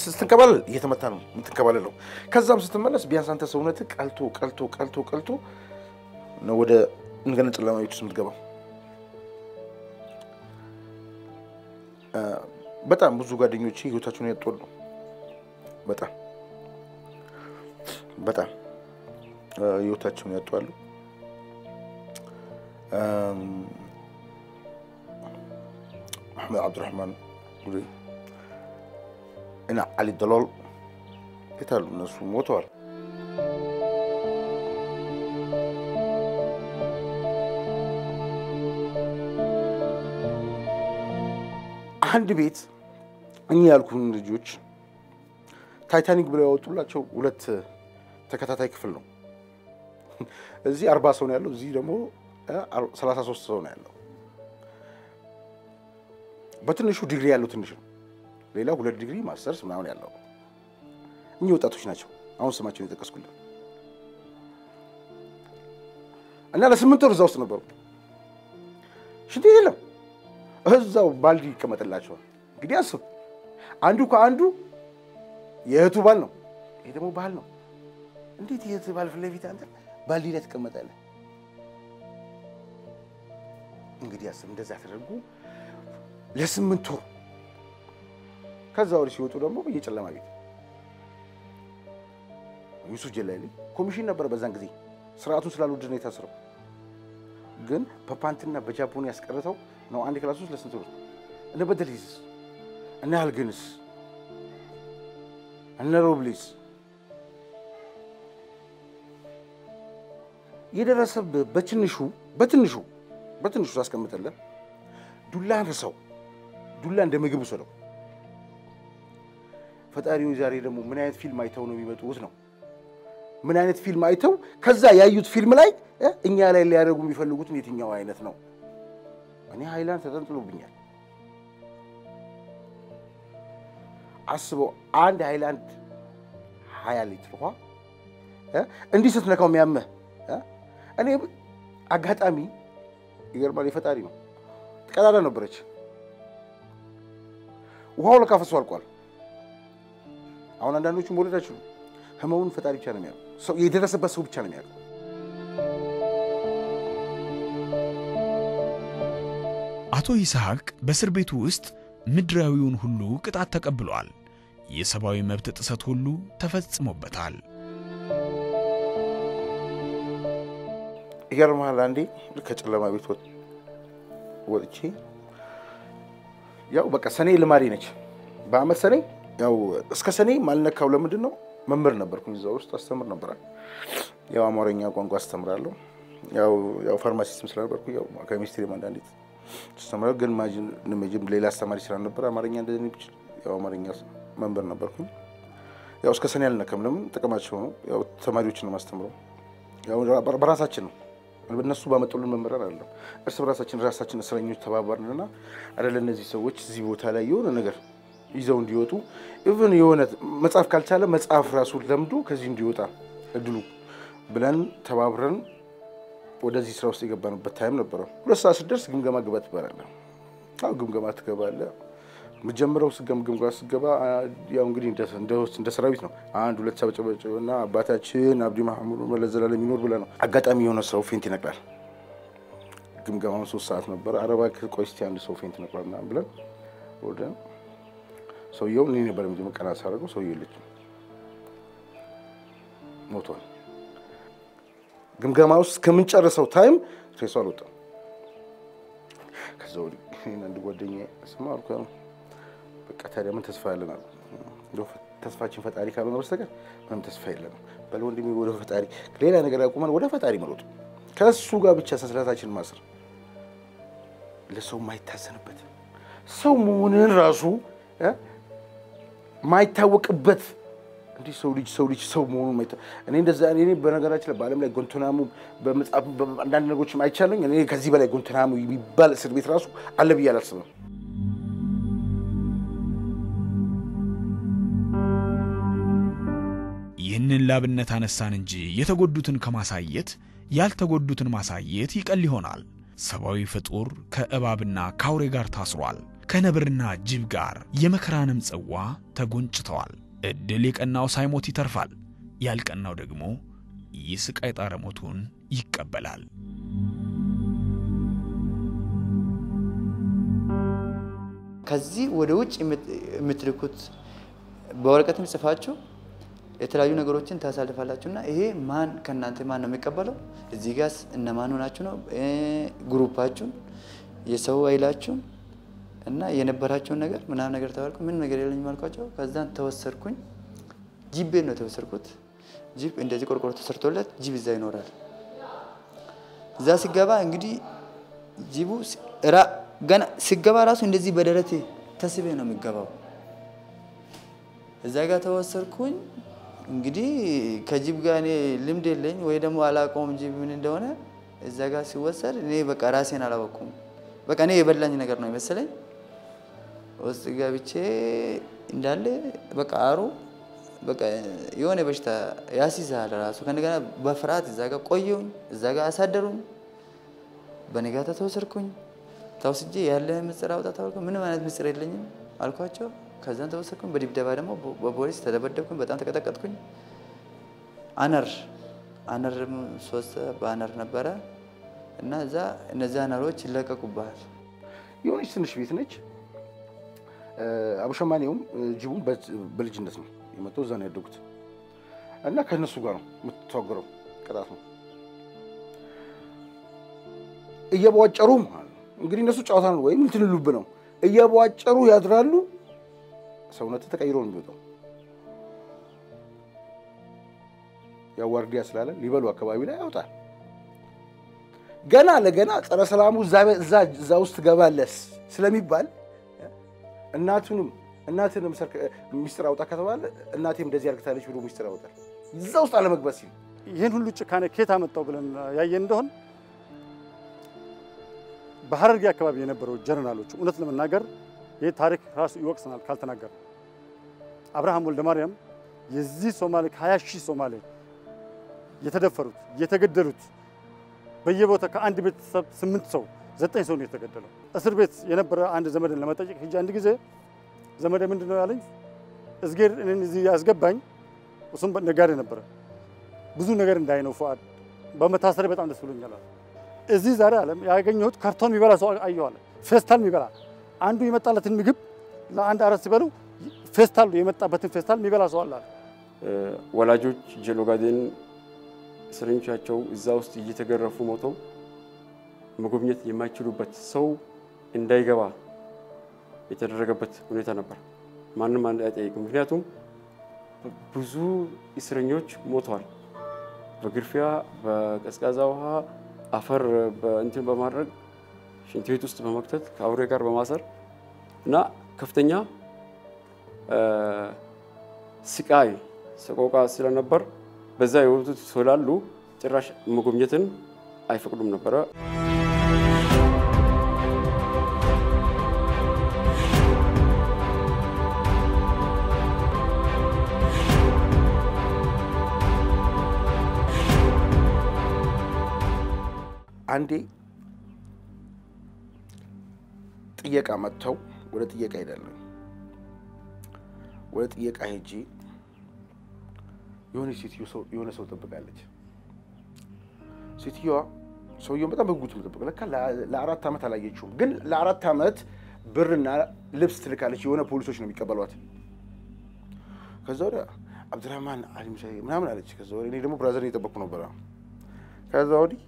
ስትንከባለል እየተመታ ነው የምትንከባለለው። ከዛም ስትመለስ ቢያንስ አንተ ሰውነትህ ቀልቶ ቀልቶ ቀልቶ ቀልቶ ነው ወደ እንደገና ጨለማ ውስጥ የምትገባው። በጣም ብዙ ጓደኞቼ ህይወታቸውን ያጧሉ። በጣም በጣም ህይወታቸውን ያጧሉ። ጉዴ እና ዓሊ ደሎል የት አሉ? እነሱ ሞተዋል። አንድ ቤት እኚህ ያልኩን ልጆች ታይታኒክ ብለው ያወጡላቸው ሁለት ተከታታይ ክፍል ነው። እዚህ አርባ ሰው ነው ያለው፣ እዚህ ደግሞ ሰላሳ ሶስት ሰው ነው ያለው። በትንሹ ዲግሪ ያለው ትንሽ ነው። ሌላ ሁለት ዲግሪ ማስተርስ ምናምን ያለው እኚህ ወጣቶች ናቸው። አሁን ስማቸውን የጠቀስኩልን እና ለስምንት ወር እዛ ውስጥ ነበሩ። ሽንት የለም። እዛው ባልዲ ይቀመጥላቸዋል። እንግዲህ አስብ፣ አንዱ ከአንዱ የእህቱ ባል ነው፣ ይሄ ደግሞ ባል ነው። እንዴት የእህት ባል ፊት ለፊት አንተ ባልዲ ላይ ትቀመጣለህ? እንግዲህ ያስብ እንደዛ ተደርጎ ለስምንት ወር ከዛ ወዲህ ሲወጡ ደግሞ በየጨለማ ቤት ዩሱፍ ጀላሊ ኮሚሽን ነበረ በዛን ጊዜ። ስርዓቱን ስላልወደድ ነው የታስረው። ግን በፓንትና በጃፖን ያስቀረተው ነው አንድ ክላስ ውስጥ ለስንት ወር? እነ በደሊዝ እነ አልግንስ እነ ሮብሊስ የደረሰብህ በትንሹ በትንሹ በትንሹ ሳስቀምጥልህ ዱላን ሰው ዱላ እንደ ምግብ ውሰደው። ፈጣሪው ዛሬ ደግሞ ምን አይነት ፊልም አይተው ነው የሚመጡት ነው ምን አይነት ፊልም አይተው ከዛ ያዩት ፊልም ላይ እኛ ላይ ሊያደርጉ የሚፈልጉትን የትኛው አይነት ነው? እኔ ሃይላንድ ተንጠልጥሎብኛል። አስበው አንድ ሃይላንድ ሀያ ሊትር ውሃ እንዲህ ስትነካው የሚያመህ እኔ አጋጣሚ ይገርማል፣ የፈጣሪ ነው። ቀዳዳ ነበረች። ውሃው ለካ ፈሶ አልቋል። አሁን አንዳንዶቹ መውለድ አይችሉም። ህመሙን ፈጣሪ ብቻ ነው የሚያውቀው። ሰው የደረሰበት ሰው ብቻ ነው የሚያውቀው። አቶ ይስሐቅ በእስር ቤቱ ውስጥ ምድራዊውን ሁሉ ቅጣት ተቀብሏል። የሰብአዊ መብት ጥሰት ሁሉ ተፈጽሞበታል። ይገርምሃል፣ አንዴ ከጨለማ ቤት ወጥቼ ያው በቃ ሰኔ ልማዴ ነች። በአመት ሰኔ ያው እስከ ሰኔ ማልነካው ለምንድን ነው? መምህር ነበርኩኝ እዛ ውስጥ አስተምር ነበራል። ያው አማርኛ ቋንቋ አስተምራለሁ። ያው ያው ፋርማሲስትም ስለነበርኩ ያው ኬሚስትሪ አንዳንዴ አስተምራለሁ። ግን ማጅም ሌላ አስተማሪ ስላልነበረ አማርኛ እንደዚህ ብቻ ያው አማርኛ መምህር ነበርኩኝ። ያው እስከ ሰኔ አልነካም። ለምን ጥቅማቸው ነው። ያው ተማሪዎችን ነው ማስተምረው። ያው በራሳችን ነው እነሱ ባመጡልን መመሪያ አይደለም። እርስ በራሳችን ራሳችን እስረኞች ተባባርንና አይደለ እነዚህ ሰዎች እዚህ ቦታ ላይ የሆነ ነገር ይዘው እንዲወጡ even የሆነ መጽሐፍ ካልቻለ መጽሐፍ ራሱ ለምዶ ከዚህ እንዲወጣ እድሉ ብለን ተባብረን ወደዚህ ስራ ውስጥ የገባንበት time ነበረ። ሁለት ሰዓት ስደርስ ግምገማ ግባ ትባላለህ። ግምገማ ትገባለህ። የምትጀምረው ግምገማ ስገባ ያው እንግዲህ እንደ ሰራዊት ነው። አንድ ሁለት ሰበጨበጭና አባታችን አብዲ ማህሙድ መለስ ዘላለም ይኖር ብለህ ነው። አጋጣሚ የሆነ ሰው faint ይነቅላል። ግምገማውን ሶስት ሰዓት ነበረ። አረባ ቆይ አንድ ሰው faint ይነቅላል ምናምን ብለን ወደ ሰውየው እኔ ነበር መጀመሪያ ቀና ሳደርገው ሰውየው የለችም፣ ሞቷል። ግምገማ ውስጥ ከምንጨርሰው time ሬሳው አልወጣም። ከዛ ወዲህ አንድ ጓደኛዬ ስማ አልኩ በቃ ታዲያ ምን ተስፋ ያለን አሉ። ተስፋችን ፈጣሪ ካልሆነ በስተቀር ምንም ተስፋ የለንም። በል ወንድሜ ወደ ፈጣሪ ሌላ ነገር ያቁመን ወደ ፈጣሪ መሮጥ፣ ከእሱ ጋር ብቻ ሰንሰለታችን ማስር፣ ለሰው የማይታዘንበት ሰው መሆንን ራሱ ማይታወቅበት እንዲህ ሰው ልጅ ሰው ልጅ ሰው መሆኑን ማይታ እኔ እንደዛ እኔ በነገራችን ላይ በዓለም ላይ ጎንቶናሙ በመጽሐፍ አንዳንድ ነገሮችም አይቻለኝ። እኔ ከዚህ በላይ ጎንቶናሙ የሚባል እስር ቤት ራሱ አለ ብዬ አላስብም። ይህንን ላብነት አነሳን እንጂ የተጎዱትን ከማሳየት ያልተጎዱትን ማሳየት ይቀል ይሆናል። ሰብአዊ ፍጡር ከእባብና ከአውሬ ጋር ታስሯል። ከነብርና ጅብ ጋር የመከራንም ጽዋ ተጎንጭተዋል። ዕድል የቀናው ሳይሞት ይተርፋል፣ ያልቀናው ደግሞ ስቃይ ጣረ ሞቱን ይቀበላል። ከዚህ ወደ ውጭ የምትልኩት በወረቀትም ጽፋችሁ የተለያዩ ነገሮችን ታሳልፋላችሁ እና ይሄ ማን ከእናንተ ማን ነው የሚቀበለው? እዚህ ጋስ እነማን ሆናችሁ ነው group አችሁን፣ የሰው ኃይላችሁን እና የነበራቸውን ነገር ምናምን ነገር ተባልኩ። ምን ነገር የለኝም አልኳቸው። ከዛን ተወሰድኩኝ። ጅብ ነው የተወሰድኩት። ጅብ እንደዚህ ቆርቆሮ ተሰርቶለት ጅብ እዛ ይኖራል። እዛ ሲገባ እንግዲህ ጅቡ ገና ሲገባ ራሱ እንደዚህ በደረቴ ተስቤ ነው የሚገባው። እዛ ጋር ተወሰድኩኝ። እንግዲህ ከጅብ ጋር እኔ ልምድ የለኝ ወይ ደግሞ አላውቀውም ጅብ ምን እንደሆነ። እዛ ጋር ሲወሰድ እኔ በቃ ራሴን አላወቅኩም። በቃ እኔ የበላኝ ነገር ነው የመሰለኝ። ውስጥ ገብቼ እንዳለ በቃ አየሩ የሆነ በሽታ ያስይዛል ራሱ። ከእንደገና በፍርሃት እዛ ጋር ቆየሁኝ። እዛ ጋር አሳደሩኝ። በነጋታ ተወሰድኩኝ። ተወስጄ ያለ ምስጢር አውጣ ተባልኩ። ምንም አይነት ምስጢር የለኝም አልኳቸው። ከዛን ተወሰድኩኝ። በድብደባ ደግሞ በፖሊስ ተደበደብኩኝ። በጣም ተቀጠቀጥኩኝ። አነር አነር ሶስት በአነር ነበረ እና እዛ እነዚያ ነሮች ይለቀቁብሃል። የሆነች ትንሽ ቤት ነች። አቡሸማኔውም ጅቡም በልጅነት ነው የመጣው፣ እዛ ነው ያደጉት እና ከእነሱ ጋር ነው የምትተዋገረው። ቅጣት ነው እየቧጨሩ እንግዲህ እነሱ ጨዋታ ነው ወይም ትልሉብ ነው እየቧጨሩ ያድራሉ። ሰውነት ተቀይሮ ነው የሚወጣው። ያው ዋርዲያ ስላለ ሊበሉ አካባቢ ላይ ያወጣል። ገና ለገና ጸረ ሰላሙ እዛ ውስጥ ገባለስ ስለሚባል እናቱንም እናትንም ሚስጥር አውጣ ከተባለ እናቴም እንደዚህ አርግታለች ብሎ ሚስጥር ያወጣል። እዛ ውስጥ አለመግባት ሲል ይህን ሁሉ ጭካኔ ኬት አመጣው ብለን ያየን እንደሆን በሀረርጌ አካባቢ የነበረው ጀነራሎች እውነት ለመናገር ይህ ታሪክ ራሱ ይወቅሰናል ካልተናገር አብርሃም ወልደ ማርያም የዚህ ሶማሌ ከሀያ ሺህ ሶማሌ የተደፈሩት የተገደሉት በየቦታ ከአንድ ቤተሰብ ስምንት ሰው ዘጠኝ ሰው ነው የተገደለው። እስር ቤት የነበረ አንድ ዘመድን ለመጠየቅ ሂጄ አንድ ጊዜ ዘመዴ ምንድን ነው ያለኝ፣ እዝጌር እኔን እዚህ ያስገባኝ እሱም ነጋዴ ነበረ። ብዙ ነገር እንዳይ ነው ፉአድ በጣም ደስ ብሎኛል። እዚህ ዛሬ አለም ያገኘሁት ካርቶን የሚበላ ሰው አየዋለ፣ ፌስታል የሚበላ አንዱ የመጣለትን ምግብ ለአንድ አረት ሲበሉ ፌስታል የመጣበትን ፌስታል የሚበላ ሰው አለ። ወላጆች ጄል ኦጋዴን እስረኞቻቸው እዛ ውስጥ እየተገረፉ ሞተው መጎብኘት የማይችሉበት ሰው እንዳይገባ የተደረገበት ሁኔታ ነበር። ማንም አይጠይቅም። ምክንያቱም ብዙ እስረኞች ሞተዋል። በግርፊያ፣ በቀዝቃዛ ውሃ፣ አፈር እንትን በማድረግ ሽንት ቤት ውስጥ በመክተት ከአውሬ ጋር በማሰር እና ከፍተኛ ስቃይ ሰቆቃ ስለነበር በዛ የወጡት ስላሉ ጭራሽ መጎብኘትን አይፈቅዱም ነበረ። አንዴ ጥየቃ መጥተው ወደ ጥየቃ ሄዳለሁ። ወደ ጥየቃ ሄጄ የሆነ ሴትዮ የሆነ ሰው ጠብቃለች። ሴትዮዋ ሰውየውን በጣም በጉጉት የምጠብቅ ለካ ለአራት ዓመት አላየችውም፣ ግን ለአራት ዓመት ብርና ልብስ ትልካለች። የሆነ ፖሊሶች ነው የሚቀበሏት። ከዛ ወደ አብድራህማን አሊ ሙሳ ምናምን አለች። ከዛ ወዲህ እኔ ደግሞ ብራዘር እየጠበቅኩ ነበረ። ከዛ ወዲህ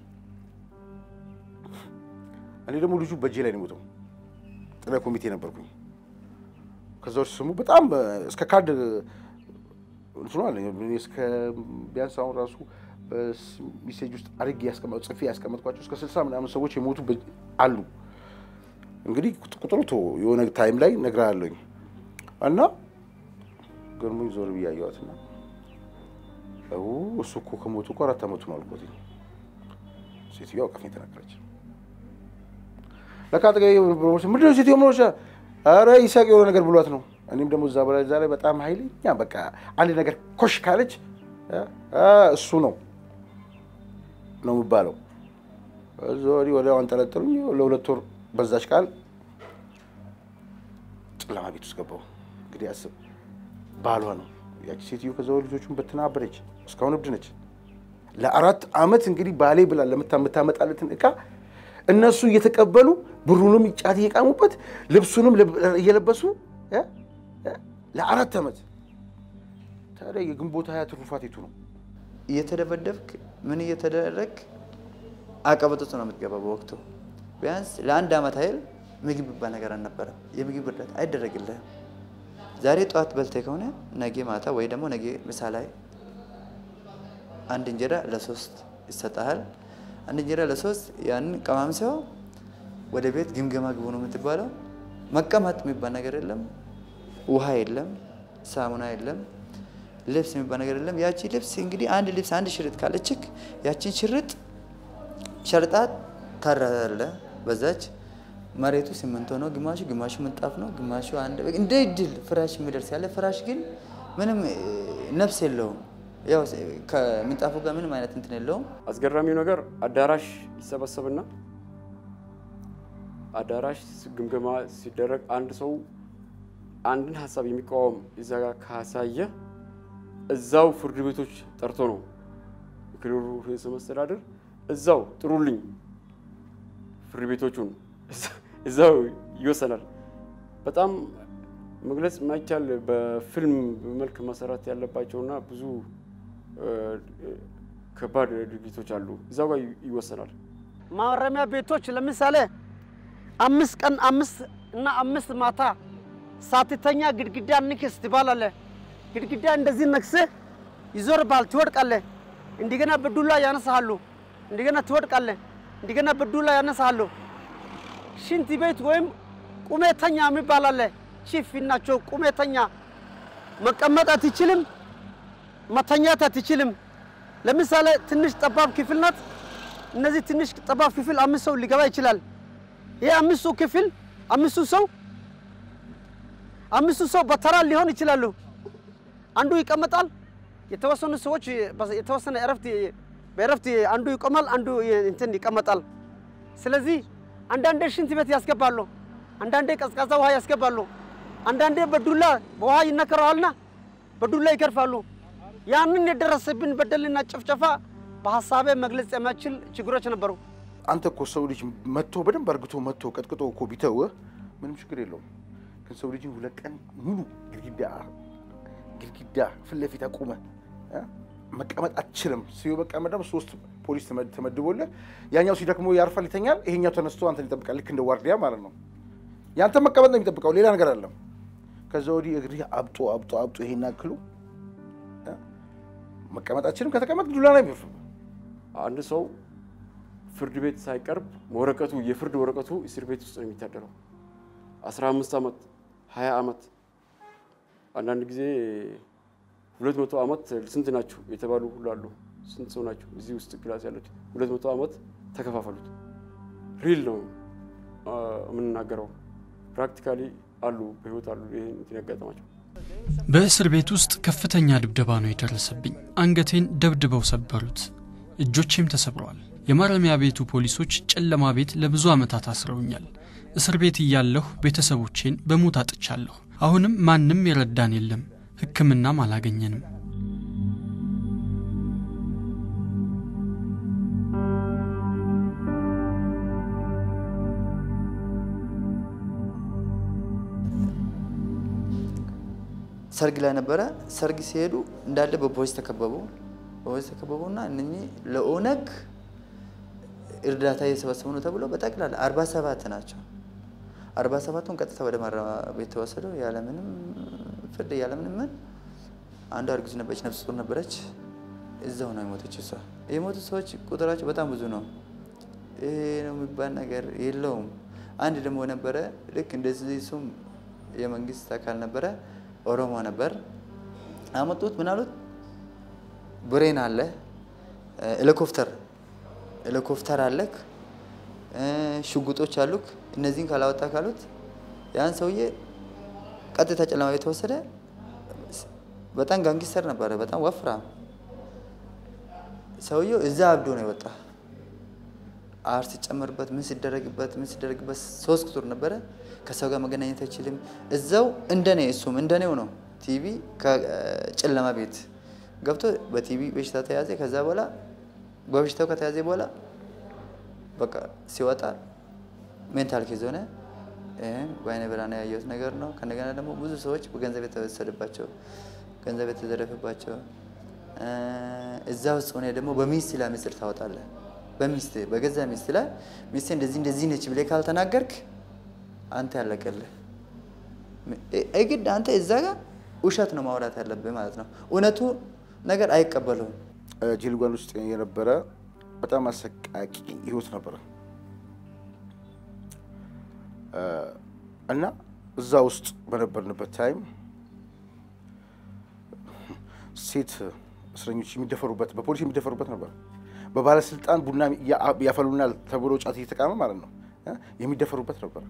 እኔ ደግሞ ልጁ በእጄ ላይ ነው የሞተው። ጥለ ኮሚቴ ነበርኩኝ። ከዛ ስሙ በጣም እስከ ካርድ እንትኑ እስከ ቢያንስ አሁን ራሱ በ message ውስጥ አድርጌ ያስቀመጡ ጽፌ ያስቀመጥኳቸው እስከ ስልሳ ምናምን ሰዎች የሞቱ አሉ። እንግዲህ ቁጥሩ ቶ የሆነ ታይም ላይ እነግርሃለሁኝ እና ገርሞኝ ዞር ብዬ አየኋትና እሱ እኮ ከሞቱ እኮ አራት ዓመቱ ነው አልኩት። ሴትዮዋ አውቃኝ ተናገረች። ለካ አጠገቤ ምንድን ነው ሴትዮ ምኖች ኧረ ይሳቅ የሆነ ነገር ብሏት ነው። እኔም ደግሞ እዛ በላይ እዛ ላይ በጣም ኃይለኛ በቃ አንድ ነገር ኮሽ ካለች እሱ ነው ነው የሚባለው። እዛ ወዲህ ወዲያው አንጠለጠሉኝ። ለሁለት ወር በዛች ቃል ጨለማ ቤት ውስጥ ገባሁ። እንግዲህ አስብ፣ ባሏ ነው ያቺ ሴትዮ። ከዛ ልጆቹን በትናበረች። እስካሁን እብድ ነች። ለአራት ዓመት እንግዲህ ባሌ ብላ ለምታመጣለትን እቃ እነሱ እየተቀበሉ ብሩንም ጫት እየቃሙበት ልብሱንም እየለበሱ ለአራት ዓመት። ታዲያ የግንቦት ሀያ ትሩፋት የቱ ነው? እየተደበደብክ ምን እየተደረግ አቀበጦት ነው የምትገባው። በወቅቱ ቢያንስ ለአንድ ዓመት ኃይል ምግብ የሚባል ነገር አልነበረም። የምግብ እርዳታ አይደረግልህም። ዛሬ ጠዋት በልተህ ከሆነ ነገ ማታ ወይ ደግሞ ነገ ምሳ ላይ አንድ እንጀራ ለሶስት ይሰጣሃል። አንድ እንጀራ ለሶስት ያንን ቀማምሰው ወደ ቤት ግምገማ ግቡ ነው የምትባለው። መቀመጥ የሚባል ነገር የለም። ውሃ የለም፣ ሳሙና የለም፣ ልብስ የሚባል ነገር የለም። ያቺ ልብስ እንግዲህ አንድ ልብስ አንድ ሽርጥ ካለችክ ያቺን ሽርጥ ሸርጣት ታራለ። በዛች መሬቱ ሲሚንቶ ነው፣ ግማሹ ግማሹ ምንጣፍ ነው፣ ግማሹ አንድ እንደ እድል ፍራሽ የሚደርስ ያለ ፍራሽ ግን ምንም ነፍስ የለውም። ያው ከምንጣፉ ጋር ምንም አይነት እንትን የለውም። አስገራሚው ነገር አዳራሽ ይሰበሰብና አዳራሽ ግምገማ ሲደረግ አንድ ሰው አንድን ሀሳብ የሚቃወም እዛ ጋር ካሳየ እዛው ፍርድ ቤቶች ጠርቶ ነው የክልሉ ርዕሰ መስተዳድር እዛው ጥሩልኝ ፍርድ ቤቶቹን <laughs> እዛው ይወሰናል። በጣም መግለጽ የማይቻል በፊልም መልክ መሰራት ያለባቸውና ብዙ ከባድ ድርጊቶች አሉ። እዛው ጋር ይወሰናል። ማረሚያ ቤቶች ለምሳሌ አምስት ቀን አምስት እና አምስት ማታ ሳትተኛ ግድግዳ ንክስ ትባላለህ። ግድግዳ እንደዚህ ነክስህ ይዞርባል፣ ትወድቃለህ። እንደገና በዱላ ያነሳሃሉ። እንደገና ትወድቃለህ። እንደገና በዱላ ያነሳሃሉ። ሽንት ቤት ወይም ቁሜተኛ የሚባል ቺፍ ናቸው። ቁሜተኛ መቀመጥ አትችልም፣ መተኛት አትችልም። ለምሳሌ ትንሽ ጠባብ ክፍል ናት። እነዚህ ትንሽ ጠባብ ክፍል አምስት ሰው ሊገባ ይችላል። ይህ አምስቱ ክፍል አምስቱ ሰው አምስቱ ሰው በተራ ሊሆን ይችላሉ። አንዱ ይቀመጣል። የተወሰኑ ሰዎች የተወሰነ እረፍት በእረፍት አንዱ ይቆማል፣ አንዱ እንትን ይቀመጣል። ስለዚህ አንዳንዴ ሽንት ቤት ያስገባሉ፣ አንዳንዴ ቀዝቃዛ ውሃ ያስገባሉ፣ አንዳንዴ በዱላ በውሃ ይነከረዋልና በዱላ ይገርፋሉ። ያንን የደረሰብን በደልና ጭፍጨፋ በሀሳቤ መግለጽ የማይችል ችግሮች ነበሩ። አንተ እኮ ሰው ልጅ መጥቶ በደንብ አርግቶ መጥቶ ቀጥቅጦ እኮ ቢተውህ ምንም ችግር የለውም። ግን ሰው ልጅን ሁለት ቀን ሙሉ ግድግዳ ግድግዳ ፊት ለፊት አቁመህ መቀመጥ አትችልም። ሲዮ መቀመጥ ደግሞ ሶስት ፖሊስ ተመድቦልህ ያኛው ሲደክሞ ያርፋል፣ ይተኛል። ይሄኛው ተነስቶ አንተን ይጠብቃል። ልክ እንደ ዋርዲያ ማለት ነው። ያንተ መቀመጥ ነው የሚጠብቀው፣ ሌላ ነገር አለም። ከዛ ወዲህ እግርህ አብጦ አብጦ አብጦ ይሄን ያክሉ መቀመጥ አትችልም። ከተቀመጥ ዱላ ነው የሚርፍ። አንድ ሰው ፍርድ ቤት ሳይቀርብ ወረቀቱ የፍርድ ወረቀቱ እስር ቤት ውስጥ ነው የሚታደለው። 15 ዓመት 20 ዓመት አንዳንድ ጊዜ ሁለት መቶ ዓመት ስንት ናችሁ የተባሉ ሁሉ አሉ። ስንት ሰው ናችሁ እዚህ ውስጥ class? ሁለት መቶ ዓመት ተከፋፈሉት። real ነው የምንናገረው። practically አሉ በህይወት አሉ ይህን ያጋጠማቸው። በእስር ቤት ውስጥ ከፍተኛ ድብደባ ነው የደረሰብኝ። አንገቴን ደብድበው ሰበሩት፣ እጆቼም ተሰብረዋል። የማረሚያ ቤቱ ፖሊሶች ጨለማ ቤት ለብዙ ዓመታት አስረውኛል። እስር ቤት እያለሁ ቤተሰቦቼን በሞት አጥቻለሁ። አሁንም ማንም የረዳን የለም፣ ሕክምናም አላገኘንም። ሰርግ ላይ ነበረ። ሰርግ ሲሄዱ እንዳለ በፖሊስ ተከበቡ። በፖሊስ ተከበቡና እነኚህ ለኦነግ እርዳታ እየሰበሰቡ ነው ተብሎ በጠቅላላ አርባ ሰባት ናቸው። አርባ ሰባቱን ቀጥታ ወደ ማረሚያ ቤት ተወሰደው ያለምንም ፍርድ ያለምንም ምን። አንዷ እርጉዝ ነበረች፣ ነፍሰ ጡር ነበረች። እዛው ነው የሞተች እሷ። የሞቱ ሰዎች ቁጥራቸው በጣም ብዙ ነው። ይሄ ነው የሚባል ነገር የለውም። አንድ ደግሞ ነበረ ልክ እንደዚህ እሱም የመንግስት አካል ነበረ፣ ኦሮሞ ነበር። አመጡት። ምን አሉት? ብሬን አለ፣ ሄሊኮፕተር ሄሊኮፕተር አለክ፣ ሽጉጦች አሉክ። እነዚህን ካላወጣ ካሉት ያን ሰውዬ ቀጥታ ጨለማ ቤት ተወሰደ። በጣም ጋንጊስተር ነበረ፣ በጣም ወፍራም ሰውየው። እዛ አብዶ ነው የወጣ። አር ሲጨመርበት ምን ሲደረግበት ምን ሲደረግበት ሶስት ቁጥር ነበረ። ከሰው ጋር መገናኘት አይችልም። እዛው እንደኔ እሱም እንደኔው ነው። ቲቢ ከጨለማ ቤት ገብቶ በቲቢ በሽታ ተያዘ። ከዛ በኋላ በበሽታው ከተያዘ በኋላ በቃ ሲወጣ mental case ሆነ። በአይነ ብርሃን ያየሁት ነገር ነው። ከእንደገና ደግሞ ብዙ ሰዎች በገንዘብ የተወሰደባቸው፣ ገንዘብ የተዘረፈባቸው እዛ ውስጥ ሆነ ደግሞ በሚስት ላይ ምስጢር ታወጣለህ። በሚስት በገዛ ሚስት ላይ ሚስት እንደዚህ እንደዚህ ነች ብለህ ካልተናገርክ አንተ ያለቀልህ። የግድ አንተ እዛ ጋር ውሸት ነው ማውራት ያለብህ ማለት ነው። እውነቱ ነገር አይቀበለውም። ጄልጓን ውስጥ የነበረ በጣም አሰቃቂ ህይወት ነበረ እና እዛ ውስጥ በነበርንበት time ሴት እስረኞች የሚደፈሩበት በፖሊስ የሚደፈሩበት ነበር። በባለስልጣን ቡና ያፈሉናል ተብሎ ጫት እየተቃመ ማለት ነው የሚደፈሩበት ነበር።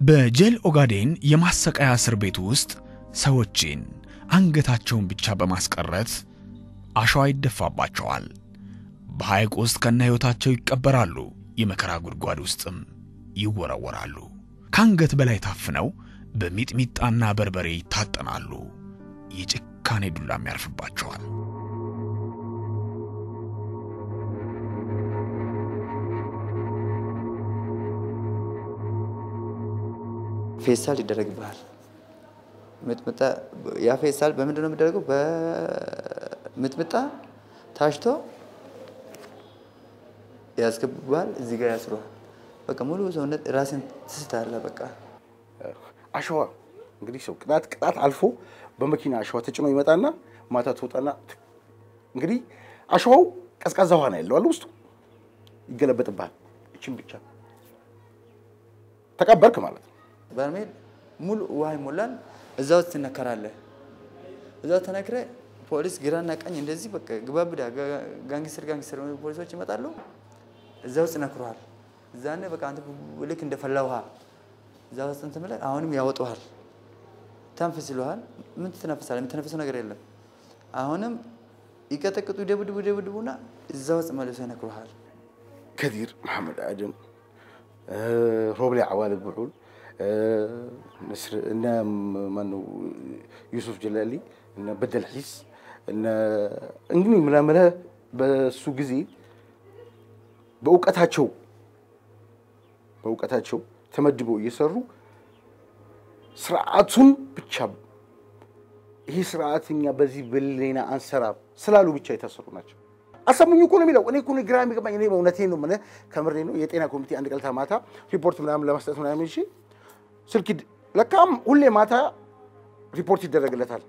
በጀል ኦጋዴን የማሰቃያ እስር ቤት ውስጥ ሰዎችን አንገታቸውን ብቻ በማስቀረት አሸዋ ይደፋባቸዋል። በሐይቅ ውስጥ ከነ ሕይወታቸው ይቀበራሉ። የመከራ ጉድጓድ ውስጥም ይወረወራሉ። ከአንገት በላይ ታፍነው በሚጥሚጣና በርበሬ ይታጠናሉ። የጭካኔ ዱላም ያርፍባቸዋል። ፌስታል ይደረግብሃል። ምጥምጣ ያ ፌስታል በምንድን ነው የሚደረገው? በምጥምጣ ታሽቶ ያስገቡሃል። እዚህ ጋር ያስሩሃል። በቃ ሙሉ ሰውነት ራስን ትስታለህ። በቃ አሸዋ እንግዲህ ሰው ቅጣት ቅጣት አልፎ በመኪና አሸዋ ተጭኖ ይመጣና ማታ ትወጣና እንግዲህ አሸዋው ቀዝቃዛ ውሃ ነው ያለው አለ ውስጡ ይገለበጥብሃል። እችን ብቻ ተቀበርክ ማለት ነው። በርሜል ሙሉ ውሃ ይሞላል። እዛ ውስጥ ትነከራለህ። እዛ ተነክረ ፖሊስ ግራና ቀኝ እንደዚህ በቃ ግባብዳ ጋንግስተር ጋንግስተር ፖሊሶች ይመጣሉ። እዛ ውስጥ ይነክሩሃል። እዛኔ በቃ አንተ ልክ እንደፈላ ውሃ እዛ ውስጥ እንትን ብለህ አሁንም ያወጡሃል። ተንፍስ ይሉሃል። ምን ትተነፍሳለህ? የምትነፍሰው ነገር የለም። አሁንም ይቀጠቅጡ፣ ይደብድቡ፣ ይደብድቡና እዛ ውስጥ መልሶ ይነክሩሃል። ከዲር መሐመድ አደም ሮብሌ ዓዋል ብዑል እነ ማነው ዩሱፍ ጀላሊ እነ በደል ሒስ እነ እንግዲህ ምናምለ በሱ ጊዜ በእውቀታቸው በእውቀታቸው ተመድበው እየሰሩ ስርዓቱን ብቻ ይሄ ስርዓት እኛ በዚህ በሌና አንሰራ ስላሉ ብቻ የታሰሩ ናቸው። አሰሙኝ እኮ ነው የሚለው። እኔ እኮ ግራ የሚገባኝ። እኔ በእውነቴን ነው የምልህ፣ ከምሬ ነው። የጤና ኮሚቴ አንድ ቀልታ ማታ ሪፖርት ምናምን ለመስጠት ምናምን እሺ፣ ስልክ ለካም ሁሌ ማታ ሪፖርት ይደረግለታል።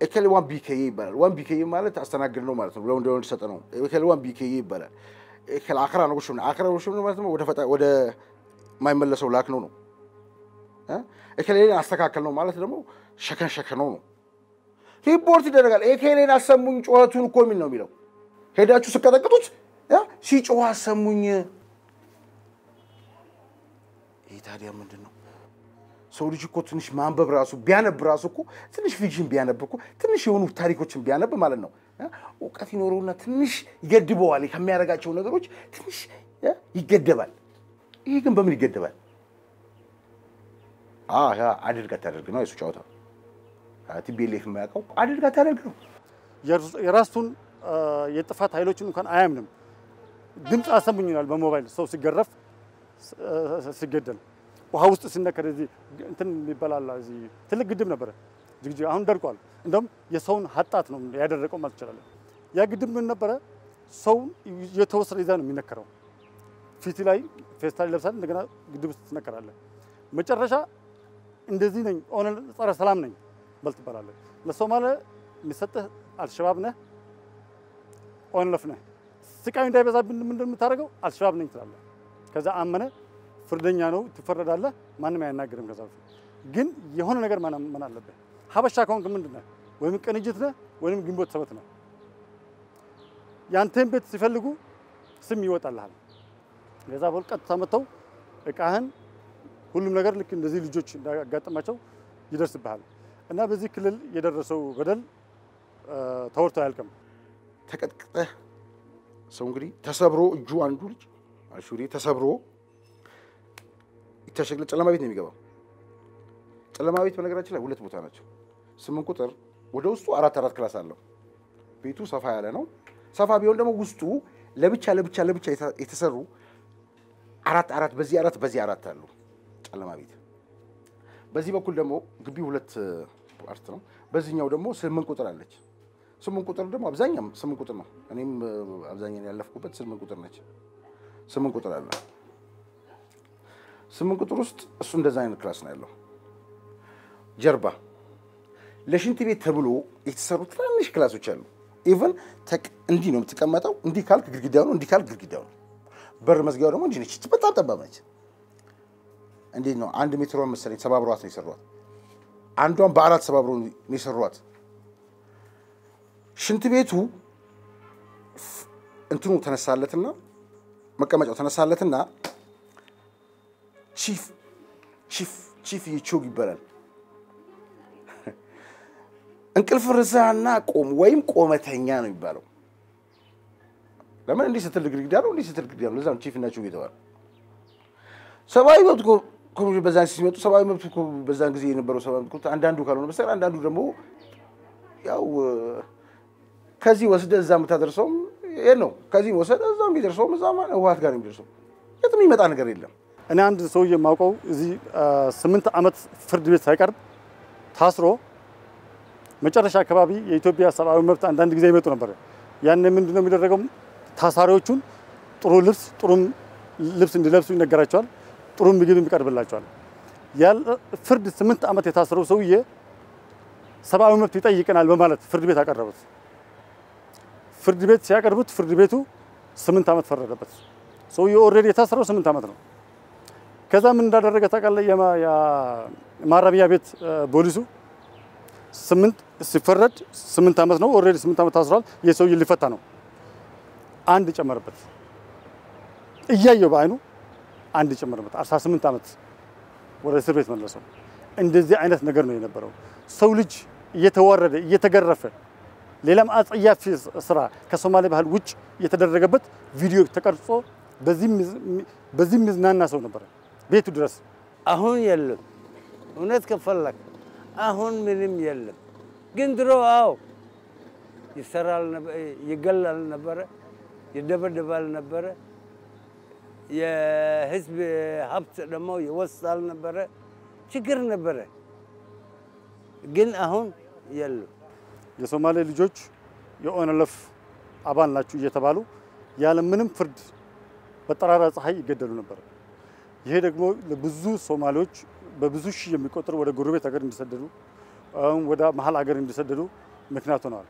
ኤከሌ ዋን ቢኬዬ ይባላል። ዋን ቢኬዬ ማለት አስተናግድ ነው ማለት ነው። ለወንድ ለወንድ ሰጠ ነው። ኤከሌ ዋን ቢኬዬ ይባላል። ኤከሌ አክራ ነው ጉሽም አክራ ጉሽም ማለት ነው ወደ ፈጣ ወደ ማይመለሰው ላክ ነው ነው ኤከሌን አስተካከል ነው ማለት ደግሞ ሸከን ሸከነው ነው። ሪፖርት ይደረጋል። ኤከሌን አሰሙኝ ጩኸቱን እኮ የሚል ነው የሚለው። ሄዳችሁ ስቀጠቅጡት ሲጮህ አሰሙኝ። ታዲያ ምንድን ነው? ሰው ልጅ እኮ ትንሽ ማንበብ ራሱ ቢያነብ ራሱ እኮ ትንሽ ፊክሽን ቢያነብ እኮ ትንሽ የሆኑ ታሪኮችን ቢያነብ ማለት ነው እውቀት ይኖረውና ትንሽ ይገድበዋል። ከሚያደርጋቸው ነገሮች ትንሽ ይገደባል። ይህ ግን በምን ይገደባል? አድርግ አታደርግ ነው የሱ ጨዋታ። ቲቤሌፍ የማያውቀው አድርግ አታደርግ ነው። የራሱን የጥፋት ኃይሎችን እንኳን አያምንም። ድምፅ አሰሙኝ ይላል በሞባይል ሰው ሲገረፍ ሲገደል ውሃ ውስጥ ሲነከር እዚህ እንትን ይበላል። እዚህ ትልቅ ግድብ ነበረ ጅግጅጋ፣ አሁን ደርቋል። እንደውም የሰውን ሀጣት ነው ያደረቀው ማለት ይችላለን። ያ ግድብ ምን ነበረ? ሰውን የተወሰነ ይዛ ነው የሚነከረው። ፊት ላይ ፌስታል ይለብሳል፣ እንደገና ግድብ ውስጥ ትነከራለህ። መጨረሻ እንደዚህ ነኝ ሆነ ጸረ ሰላም ነኝ በል ትባላለህ። ለሶማሌ የሚሰጥህ አልሸባብ ነህ ONLF ነህ። ስቃዩ እንዳይበዛብን ምንድን የምታደርገው አልሸባብ ነኝ ትላለህ። ከዛ አመነ ፍርደኛ ነው ትፈረዳለህ። ማንም አያናግርም። ከዛ ግን የሆነ ነገር ማመን አለብህ። ሀበሻ ከሆንክ ምንድን ነህ? ወይም ቅንጅት ነህ ወይም ግንቦት ሰባት ነህ። ያንተን ቤት ሲፈልጉ ስም ይወጣልሃል። ከዛ በኋላ ቀጥታ መጥተው እቃህን ሁሉም ነገር ልክ እንደዚህ ልጆች እንዳጋጠማቸው ይደርስብሃል። እና በዚህ ክልል የደረሰው በደል ተወርቶ አያልቅም። ተቀጥቅጠህ ሰው እንግዲህ ተሰብሮ እጁ አንዱ ልጅ አሹሪ ተሰብሮ ይታሸግለ ጨለማ ቤት ነው የሚገባው። ጨለማ ቤት በነገራችን ላይ ሁለት ቦታ ናቸው። ስምንት ቁጥር ወደ ውስጡ አራት አራት class አለው። ቤቱ ሰፋ ያለ ነው። ሰፋ ቢሆን ደግሞ ውስጡ ለብቻ ለብቻ ለብቻ የተሰሩ አራት አራት በዚህ አራት በዚህ አራት አሉ። ጨለማ ቤት በዚህ በኩል ደግሞ ግቢ ሁለት part ነው። በዚህኛው ደግሞ ስምንት ቁጥር አለች። ስምንት ቁጥር ደግሞ አብዛኛም ስምንት ቁጥር ነው። እኔም አብዛኛውን ያለፍኩበት ስምንት ቁጥር ነች። ስምንት ቁጥር አለ። ስምንት ቁጥር ውስጥ እሱ እንደዛ አይነት class ነው ያለው። ጀርባ ለሽንት ቤት ተብሎ የተሰሩ ትናንሽ class ኦች አሉ። even እንዲህ ነው የምትቀመጠው። እንዲህ ካልክ ግድግዳው ነው፣ እንዲህ ካልክ ግድግዳው ነው። በር መዝጊያው ደግሞ እንዲህ ነች። በጣም ጠባብ ነች። እንዴት ነው አንድ ሜትሯን መሰለኝ ሰባብሯት ነው የሰሯት። አንዷን በአራት ሰባብሮ ነው የሰሯት። ሽንት ቤቱ እንትኑ ተነሳለትና መቀመጫው ተነሳለትና ቺፍ ቺፍ ቺፍ ይቾግ ይባላል። እንቅልፍ ርሳና ቆም ወይም ቆመተኛ ነው የሚባለው። ለምን እንዲህ ስትል ግድግዳ ነው፣ እንዲህ ስትል ግድግዳ ነው። ለዛ ቺፍ እና ቾግ የተባለው። ሰብአዊ መብት ኮሚሽን በዛን ሲመጡ ሰብአዊ መብት በዛን ጊዜ የነበረው ሰብአዊ መብት አንዳንዱ ካልሆነ በስተቀር አንዳንዱ ደግሞ ያው ከዚህ ወስደ እዛ የምታደርሰውም ነው። ከዚህ ወሰደ እዛ የሚደርሰውም እዛ ህወሓት ጋር የሚደርሰው የትም የሚመጣ ነገር የለም። እኔ አንድ ሰው የማውቀው እዚህ ስምንት ዓመት ፍርድ ቤት ሳይቀርብ ታስሮ መጨረሻ አካባቢ የኢትዮጵያ ሰብአዊ መብት አንዳንድ ጊዜ ይመጡ ነበር። ያን ምንድን ነው የሚደረገው? ታሳሪዎቹን ጥሩ ልብስ ጥሩ ልብስ እንዲለብሱ ይነገራቸዋል። ጥሩ ምግብ ይቀርብላቸዋል። ፍርድ ስምንት ዓመት የታሰረው ሰውዬ ሰብአዊ መብት ይጠይቀናል በማለት ፍርድ ቤት አቀረቡት። ፍርድ ቤት ሲያቀርቡት ፍርድ ቤቱ ስምንት ዓመት ፈረደበት። ሰውዬው already የታሰረው ስምንት ዓመት ነው። ከዛ ምን እንዳደረገ ታውቃለህ? የማረሚያ ቤት ፖሊሱ ስምንት ሲፈረድ ስምንት ዓመት ነው። already ስምንት ዓመት ታስሯል። የሰውዬ ሊፈታ ነው። አንድ ጨመረበት። እያየው በአይኑ አንድ ጨመረበት። 18 ዓመት ወደ እስር ቤት መለሰው። እንደዚህ አይነት ነገር ነው የነበረው። ሰው ልጅ እየተዋረደ እየተገረፈ ሌላም አጸያፊ ስራ ከሶማሌ ባህል ውጭ የተደረገበት ቪዲዮ ተቀርጾ በዚህ የሚዝናና ሰው ነበረ ቤቱ ድረስ። አሁን የለም። እውነት ከፈለክ አሁን ምንም የለም። ግን ድሮ አዎ ይሰራል፣ ይገላል ነበረ፣ ይደበደባል ነበረ። የህዝብ ሀብት ደግሞ ይወስዳል ነበረ። ችግር ነበረ። ግን አሁን የለም። የሶማሌ ልጆች የኦነለፍ አባል ናችሁ እየተባሉ ያለ ምንም ፍርድ በጠራራ ፀሐይ ይገደሉ ነበር። ይሄ ደግሞ ለብዙ ሶማሌዎች በብዙ ሺህ የሚቆጠሩ ወደ ጎረቤት ሀገር እንዲሰደዱ ወደ መሀል ሀገር እንዲሰደዱ ምክንያት ሆነዋል።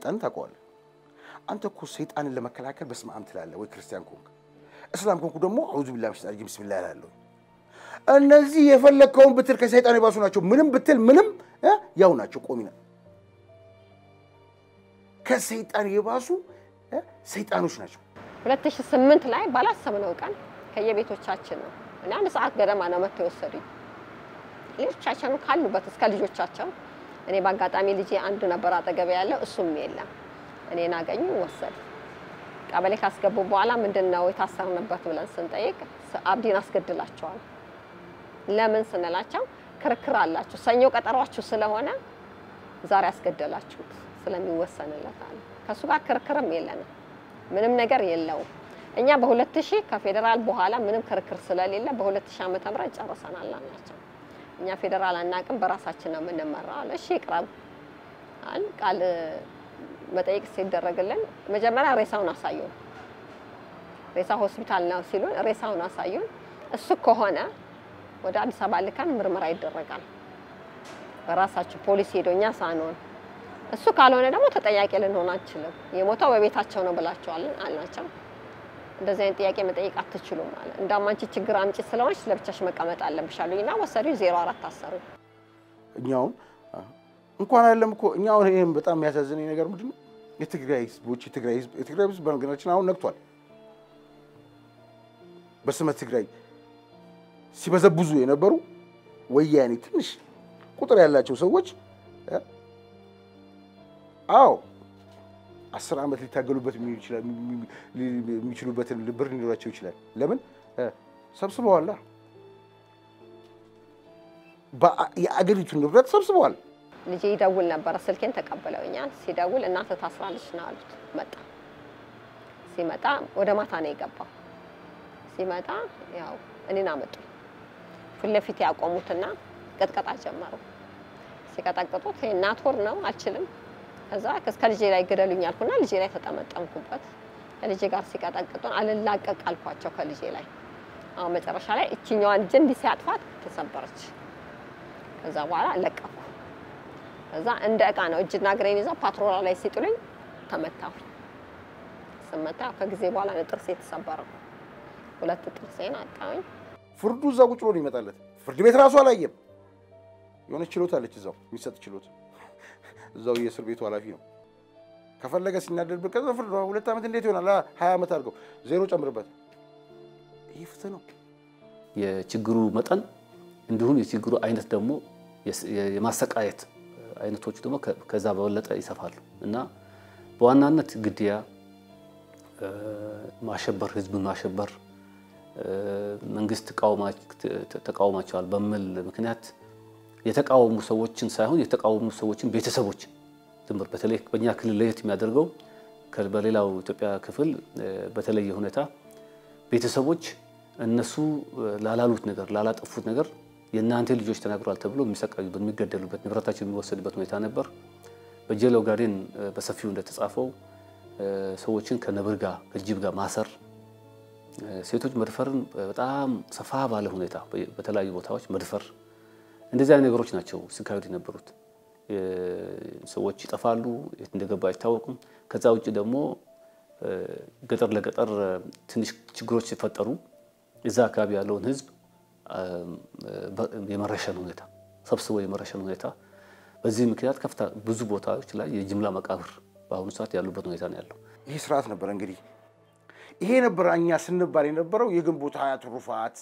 ሰይጣንን ታውቀዋለህ። አንተ እኮ ሰይጣንን ለመከላከል በስመ አብ ትላለህ ወይ ክርስቲያን ኮንክ፣ እስላም ኮንኩ ደግሞ أعوذ بالله من الشيطان الرجيم بسم الله እላለሁ። እነዚህ የፈለግከውን ብትል ከሰይጣን የባሱ ናቸው። ምንም ብትል ምንም ያው ናቸው። ቆሚ ከሰይጣን የባሱ ሰይጣኖች ናቸው። 2008 ላይ ባላሰብነው ቀን ከየቤቶቻችን ነው እኔ አንድ ሰዓት ገደማ ነው መጥተው የወሰዱኝ። ልጆቻችን ካሉበት እስከ ልጆቻቸው እኔ በአጋጣሚ ልጄ አንዱ ነበር አጠገቤ ያለው እሱም የለም። እኔን አገኙ ወሰዱ። ቀበሌ ካስገቡ በኋላ ምንድን ነው የታሰርንበት ብለን ስንጠይቅ አብዲን አስገድላቸዋል። ለምን ስንላቸው ክርክር አላችሁ፣ ሰኞ ቀጠሯችሁ ስለሆነ ዛሬ አስገደላችሁት ስለሚወሰንለት አለ። ከእሱ ጋር ክርክርም የለንም፣ ምንም ነገር የለውም። እኛ በሁለት ሺህ ከፌዴራል በኋላ ምንም ክርክር ስለሌለ በሁለት ሺህ ዓመተ ምህረት ጨርሰናል አልናቸው። እኛ ፌዴራል አናቅም፣ በራሳችን ነው የምንመራው አለ። እሺ ይቅረብ አል ቃል መጠየቅ ሲደረግልን መጀመሪያ ሬሳውን አሳዩን። ሬሳ ሆስፒታል ነው ሲሉን ሬሳውን አሳዩን። እሱ ከሆነ ወደ አዲስ አበባ ልከን ምርመራ ይደረጋል በራሳቸው ፖሊስ ሄዶ እኛ ሳንሆን። እሱ ካልሆነ ደግሞ ተጠያቂ ልንሆን አንችልም። የሞተው በቤታቸው ነው ብላቸዋለን አልናቸው። እንደዚህ አይነት ጥያቄ መጠየቅ አትችሉም አለ። እንዳውም አንቺ ችግር አምጪ ስለሆንሽ ለብቻሽ መቀመጥ አለብሽ አሉኝ እና ወሰዱኝ። ዜሮ አራት አሰሩ። እኛውን እንኳን አይደለም እኮ እኛ አሁን ይህም በጣም የሚያሳዝነኝ ነገር ምንድን ነው? የትግራይ ህዝቦች የትግራይ ህዝብ የትግራይ ህዝብ በነገራችን አሁን ነግቷል። በስመ ትግራይ ሲበዘብዙ የነበሩ ወያኔ ትንሽ ቁጥር ያላቸው ሰዎች አዎ አስር ዓመት ሊታገሉበት የሚችሉበትን ብር ሊኖራቸው ይችላል። ለምን ሰብስበዋላ። የአገሪቱን ንብረት ሰብስበዋል። ልጄ ይደውል ነበረ። ስልኬን ተቀብለውኛል። ሲደውል እናትህ ታስራለች ነው አሉት። መጣ። ሲመጣ ወደ ማታ ነው የገባው። ሲመጣ ያው እኔን አመጡ። ፊት ለፊት ያቆሙትና ቅጥቀጣ ጀመሩ። ሲቀጠቅጡት እናት ሆር ነው አልችልም። ከዛ እስከ ልጄ ላይ ግደሉኝ አልኩና ልጄ ላይ ተጠመጠምኩበት። ከልጄ ጋር ሲቀጠቅጡን አልላቀቅ አልኳቸው ከልጄ ላይ። አሁን መጨረሻ ላይ እችኛዋን እጄ እንዲህ ሲያጥፋት ተሰበረች። ከዛ በኋላ ለቀኩ። ከዛ እንደ እቃ ነው እጅና እግሬን ይዘው ፓትሮላ ላይ ሲጥሉኝ ተመታሁ። ስመታ ከጊዜ በኋላ ነው ጥርሴ የተሰበረው። ሁለት ጥርሴን አጣሁኝ። ፍርዱ እዛ ቁጭ ብሎ ይመጣለት። ፍርድ ቤት ራሱ አላየም። የሆነች ችሎት አለች እዛው የሚሰጥ ችሎት፣ እዛው የእስር ቤቱ ኃላፊ ነው። ከፈለገ ሲናደድበት ከዛ ፍርድ ሁለት ዓመት እንዴት ይሆናል? ሀያ ዓመት አድርገው ዜሮ ጨምርበት። ይህ ፍትህ ነው። የችግሩ መጠን እንዲሁም የችግሩ አይነት ደግሞ የማሰቃየት አይነቶቹ ደግሞ ከዛ በበለጠ ይሰፋሉ እና በዋናነት ግድያ፣ ማሸበር፣ ህዝብን ማሸበር መንግስት ተቃውማቸዋል በሚል ምክንያት የተቃወሙ ሰዎችን ሳይሆን የተቃወሙ ሰዎችን ቤተሰቦች ጭምር በተለይ በእኛ ክልል ለየት የሚያደርገው በሌላው ኢትዮጵያ ክፍል በተለየ ሁኔታ ቤተሰቦች እነሱ ላላሉት ነገር ላላጠፉት ነገር የእናንተ ልጆች ተናግሯል ተብሎ የሚሰቃዩበት፣ የሚገደሉበት፣ ንብረታቸው የሚወሰድበት ሁኔታ ነበር። በጀል ኦጋዴን በሰፊው እንደተጻፈው ሰዎችን ከነብር ጋር ከጅብ ጋር ማሰር፣ ሴቶች መድፈርን በጣም ሰፋ ባለ ሁኔታ በተለያዩ ቦታዎች መድፈር፣ እንደዚህ አይነት ነገሮች ናቸው ሲካሄዱ የነበሩት። ሰዎች ይጠፋሉ፣ የት እንደገባ አይታወቁም። ከዛ ውጭ ደግሞ ገጠር ለገጠር ትንሽ ችግሮች ሲፈጠሩ እዛ አካባቢ ያለውን ህዝብ የመረሸን ሁኔታ ሰብስቦ የመረሸን ሁኔታ በዚህ ምክንያት ከፍታ ብዙ ቦታዎች ላይ የጅምላ መቃብር በአሁኑ ሰዓት ያሉበት ሁኔታ ነው ያለው። ይህ ስርዓት ነበር እንግዲህ ይሄ ነበር እኛ ስንባል የነበረው የግንቦት ሀያ ትሩፋት